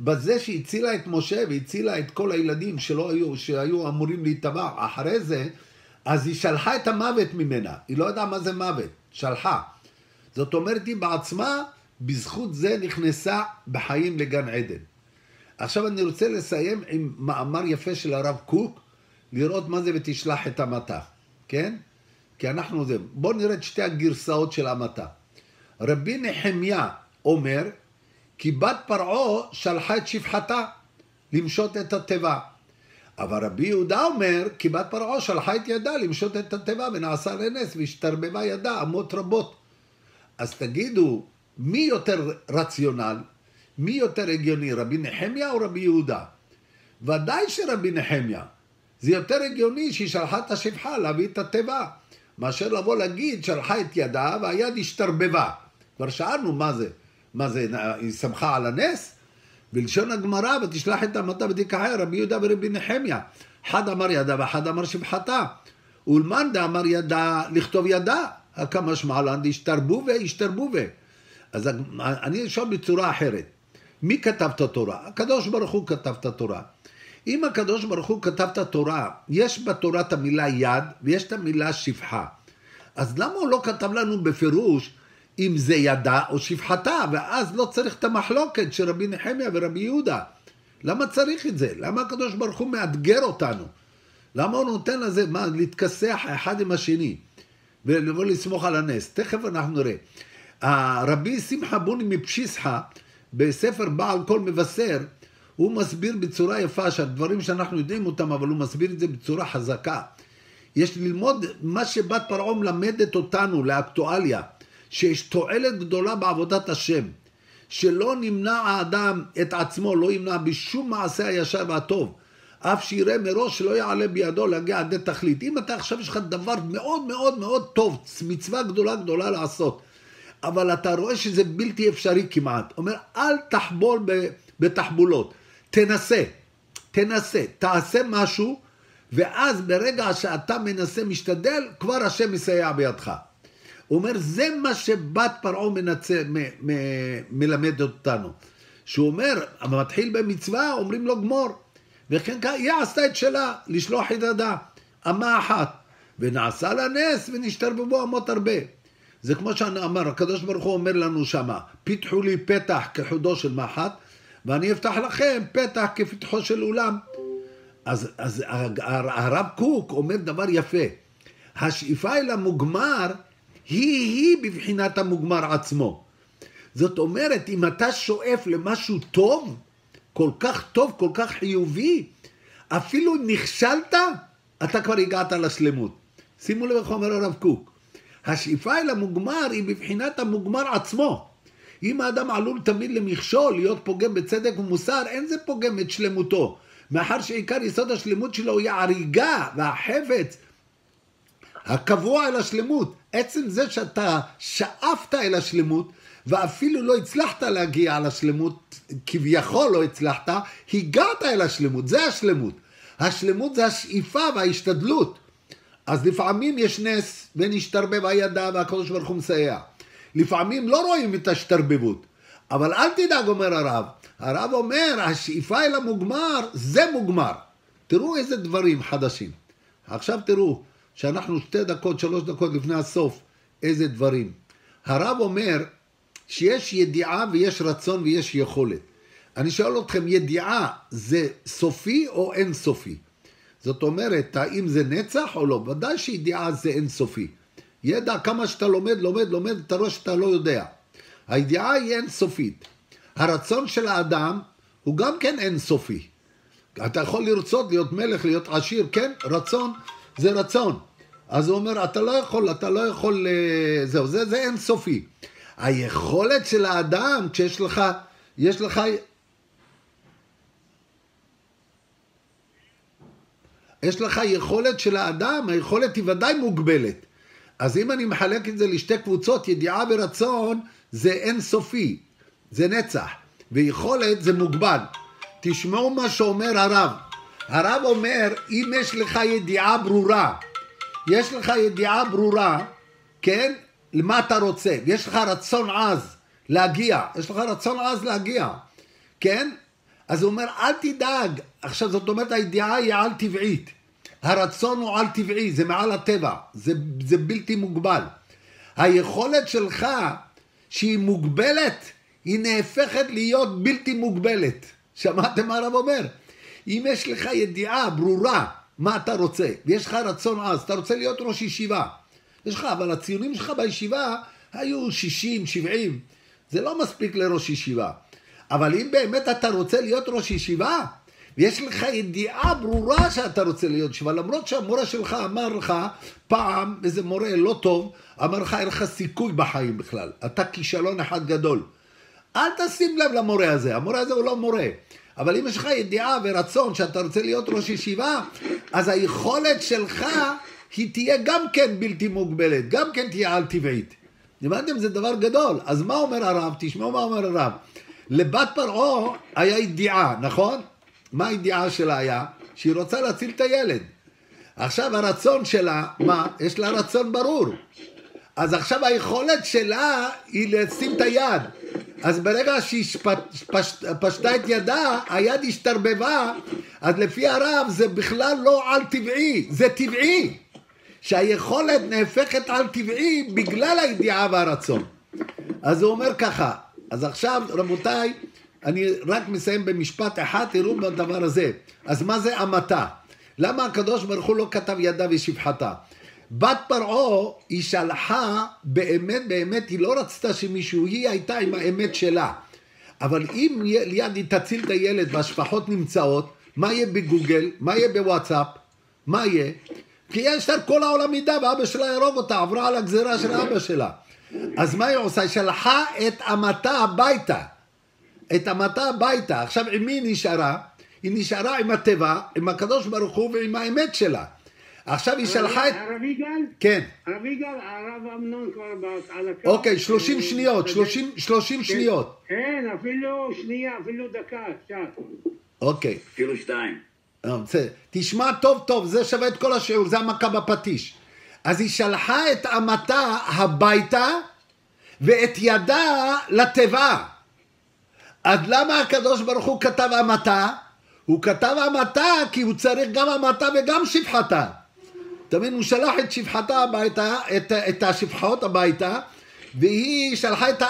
בזה שהצילה את משה והצילה את כל הילדים שלא היו, שהיו אמורים להיטבע. אחרי זה, אז היא שלחה את המוות ממנה, היא לא יודעה מה זה מוות, שלחה. זאת אומרת, היא בעצמה, בזכות זה נכנסה בחיים לגן עדן. עכשיו אני רוצה לסיים עם מאמר יפה של הרב קוק, לראות מה זה ותשלח את המתה, כן? כי אנחנו זה. בואו נראה את שתי הגרסאות של המתה. רבי נחמיה אומר, כי בת פרעה שלחה את שפחתה למשות את התיבה. אבל רבי יהודה אומר, כי בת פרעה שלחה את ידה למשות את התיבה ונעשה לנס והשתרבבה ידה אמות רבות. אז תגידו, מי יותר רציונל? מי יותר הגיוני, רבי נחמיה או רבי יהודה? ודאי שרבי נחמיה. זה יותר הגיוני שהיא שלחה את השפחה להביא את התיבה, מאשר לבוא להגיד שלחה את ידה והיד השתרבבה. כבר שאלנו מה זה, מה זה, היא שמחה על הנס? בלשון הגמרא, ותשלח את המטה ותיקחה רבי יהודה ורבי נחמיה. אחד אמר ידה ואחד אמר שפחתה. ולמאן דאמר ידה לכתוב ידה, כמה שמעלן דשתרבו וישתרבו ו... אז אני אשאל בצורה אחרת. מי כתב את התורה? הקדוש ברוך הוא כתב את התורה. אם הקדוש ברוך הוא כתב את התורה, יש בתורה את המילה יד ויש את המילה שפחה. אז למה הוא לא כתב לנו בפירוש אם זה ידה או שפחתה, ואז לא צריך את המחלוקת של רבי נחמיה ורבי יהודה. למה צריך את זה? למה הקדוש ברוך הוא מאתגר אותנו? למה הוא נותן לזה, מה, להתכסח אחד עם השני ולבוא לסמוך על הנס? תכף אנחנו נראה. רבי שמחה בוני מפשיסחה, בספר בעל קול מבשר, הוא מסביר בצורה יפה שהדברים שאנחנו יודעים אותם, אבל הוא מסביר את זה בצורה חזקה. יש ללמוד מה שבת פרעה מלמדת אותנו לאקטואליה. שיש תועלת גדולה בעבודת השם, שלא נמנע האדם את עצמו, לא ימנע בשום מעשה הישר והטוב, אף שיראה מראש שלא יעלה בידו להגיע עד תכלית. אם אתה עכשיו יש לך דבר מאוד מאוד מאוד טוב, מצווה גדולה גדולה לעשות, אבל אתה רואה שזה בלתי אפשרי כמעט, אומר אל תחבול בתחבולות, תנסה, תנסה, תעשה משהו, ואז ברגע שאתה מנסה, משתדל, כבר השם מסייע בידך. הוא אומר, זה מה שבת פרעה מנצל, מ, מ, מלמד אותנו. שהוא אומר, המתחיל במצווה, אומרים לו גמור. וכן כך, היא עשתה את שלה, לשלוח את ידה, אמה אחת. ונעשה לה נס ונשתרבבו אמות הרבה. זה כמו שאמר, הקדוש ברוך הוא אומר לנו שמה, פיתחו לי פתח כחודו של מחט, ואני אפתח לכם פתח כפתחו של אולם. אז, אז הרב קוק אומר דבר יפה, השאיפה אל המוגמר היא-היא בבחינת המוגמר עצמו. זאת אומרת, אם אתה שואף למשהו טוב, כל כך טוב, כל כך חיובי, אפילו נכשלת, אתה כבר הגעת לשלמות. שימו לב איך אומר הרב קוק. השאיפה אל המוגמר היא בבחינת המוגמר עצמו. אם האדם עלול תמיד למכשול, להיות פוגם בצדק ומוסר, אין זה פוגם את שלמותו. מאחר שעיקר יסוד השלמות שלו היא ההריגה והחפץ הקבוע אל השלמות. עצם זה שאתה שאפת אל השלמות, ואפילו לא הצלחת להגיע על השלמות, כביכול לא הצלחת, הגעת אל השלמות, זה השלמות. השלמות זה השאיפה וההשתדלות. אז לפעמים יש נס ונשתרבב הידה והקדוש ברוך הוא מסייע. לפעמים לא רואים את השתרבבות. אבל אל תדאג, אומר הרב. הרב אומר, השאיפה אל המוגמר, זה מוגמר. תראו איזה דברים חדשים. עכשיו תראו, שאנחנו שתי דקות, שלוש דקות לפני הסוף, איזה דברים. הרב אומר שיש ידיעה ויש רצון ויש יכולת. אני שואל אתכם, ידיעה זה סופי או אין סופי? זאת אומרת, האם זה נצח או לא? ודאי שידיעה זה אין סופי. ידע, כמה שאתה לומד, לומד, לומד, אתה רואה שאתה לא יודע. הידיעה היא אין סופית. הרצון של האדם הוא גם כן אין סופי. אתה יכול לרצות להיות מלך, להיות עשיר, כן, רצון זה רצון. אז הוא אומר, אתה לא יכול, אתה לא יכול, אה, זהו, זה, זה אינסופי. היכולת של האדם, כשיש לך, יש לך... יש לך יכולת של האדם, היכולת היא ודאי מוגבלת. אז אם אני מחלק את זה לשתי קבוצות, ידיעה ורצון, זה אינסופי, זה נצח. ויכולת זה מוגבל. תשמעו מה שאומר הרב. הרב אומר, אם יש לך ידיעה ברורה, יש לך ידיעה ברורה, כן, למה אתה רוצה, יש לך רצון עז להגיע, יש לך רצון עז להגיע, כן? אז הוא אומר, אל תדאג. עכשיו, זאת אומרת, הידיעה היא על טבעית. הרצון הוא על טבעי, זה מעל הטבע, זה, זה בלתי מוגבל. היכולת שלך, שהיא מוגבלת, היא נהפכת להיות בלתי מוגבלת. שמעתם מה הרב אומר? אם יש לך ידיעה ברורה מה אתה רוצה, ויש לך רצון עז, אתה רוצה להיות ראש ישיבה, יש לך, אבל הציונים שלך בישיבה היו 60, 70, זה לא מספיק לראש ישיבה. אבל אם באמת אתה רוצה להיות ראש ישיבה, ויש לך ידיעה ברורה שאתה רוצה להיות ישיבה, למרות שהמורה שלך אמר לך פעם, איזה מורה לא טוב, אמר לך אין לך סיכוי בחיים בכלל, אתה כישלון אחד גדול. אל תשים לב למורה הזה, המורה הזה הוא לא מורה. אבל אם יש לך ידיעה ורצון שאתה רוצה להיות ראש ישיבה, אז היכולת שלך היא תהיה גם כן בלתי מוגבלת, גם כן תהיה על טבעית. הבנתם? זה דבר גדול. אז מה אומר הרב? תשמעו מה אומר הרב. לבת פרעה היה ידיעה, נכון? מה הידיעה שלה היה? שהיא רוצה להציל את הילד. עכשיו הרצון שלה, מה? יש לה רצון ברור. אז עכשיו היכולת שלה היא לשים את היד. אז ברגע שהיא שפ, פש, פשטה את ידה, היד השתרבבה, אז לפי הרב זה בכלל לא על טבעי, זה טבעי. שהיכולת נהפכת על טבעי בגלל הידיעה והרצון. אז הוא אומר ככה, אז עכשיו רבותיי, אני רק מסיים במשפט אחד, תראו בדבר הזה. אז מה זה המתה? למה הקדוש ברוך הוא לא כתב ידה ושפחתה? בת פרעה, היא שלחה, באמת באמת, היא לא רצתה שמישהו, היא הייתה עם האמת שלה. אבל אם ליד היא תציל את הילד והשפחות נמצאות, מה יהיה בגוגל? מה יהיה בוואטסאפ? מה יהיה? כי יש לה כל העולם ידע ואבא שלה יהרוג אותה, עברה על הגזירה של אבא שלה. אז מה היא עושה? היא שלחה את אמתה הביתה. את אמתה הביתה. עכשיו עם מי היא נשארה? היא נשארה עם הטבע, עם הקדוש ברוך הוא ועם האמת שלה. עכשיו היא שלחה את... הרב יגאל? כן. הרב יגאל, הרב אמנון כבר על הקו. אוקיי, 30 שניות, צודק. 30 30 שניות. כן, אפילו שנייה, אפילו דקה, אפשר. אוקיי. אפילו שתיים. אה. תשמע טוב טוב, זה שווה את כל השיעור, זה המכה בפטיש. אז היא שלחה את אמתה הביתה ואת ידה לתיבה. אז למה הקדוש ברוך הוא כתב אמתה? הוא כתב אמתה כי הוא צריך גם אמתה וגם שפחתה. מבין? הוא שלח את שפחתה הביתה, את, את השפחות הביתה, והיא שלחה את,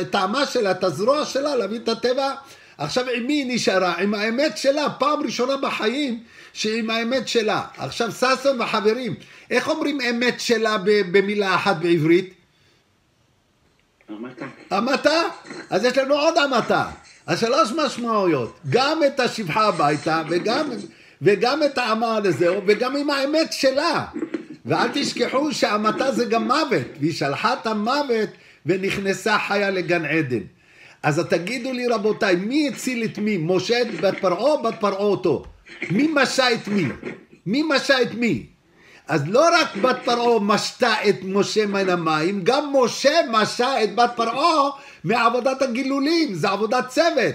את האמה שלה, את הזרוע שלה, להביא את הטבע. עכשיו עם מי היא נשארה? עם האמת שלה, פעם ראשונה בחיים שעם האמת שלה. עכשיו ששון וחברים, איך אומרים אמת שלה במילה אחת בעברית? אמרת? המתה? אז יש לנו עוד המתה. אז שלוש משמעויות. גם את השפחה הביתה, וגם, וגם את האמה לזהו, וגם עם האמת שלה. ואל תשכחו שהמתה זה גם מוות, והיא שלחה את המוות ונכנסה חיה לגן עדן. אז תגידו לי רבותיי, מי הציל את מי? משה את בת פרעה או בת פרעה אותו? מי משה את מי? מי משה את מי? אז לא רק בת פרעה משתה את משה מן המים, גם משה משה את בת פרעה מעבודת הגילולים, זה עבודת צוות.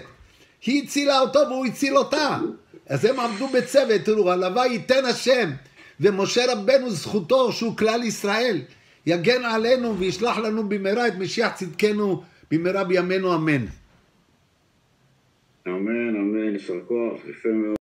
היא הצילה אותו והוא הציל אותה. אז הם עבדו בצוות, תראו, הלוואי ייתן השם, ומשה רבנו זכותו שהוא כלל ישראל, יגן עלינו וישלח לנו במהרה את משיח צדקנו במהרה בימינו אמן. אמן, אמן, יישר כוח, יפה מאוד.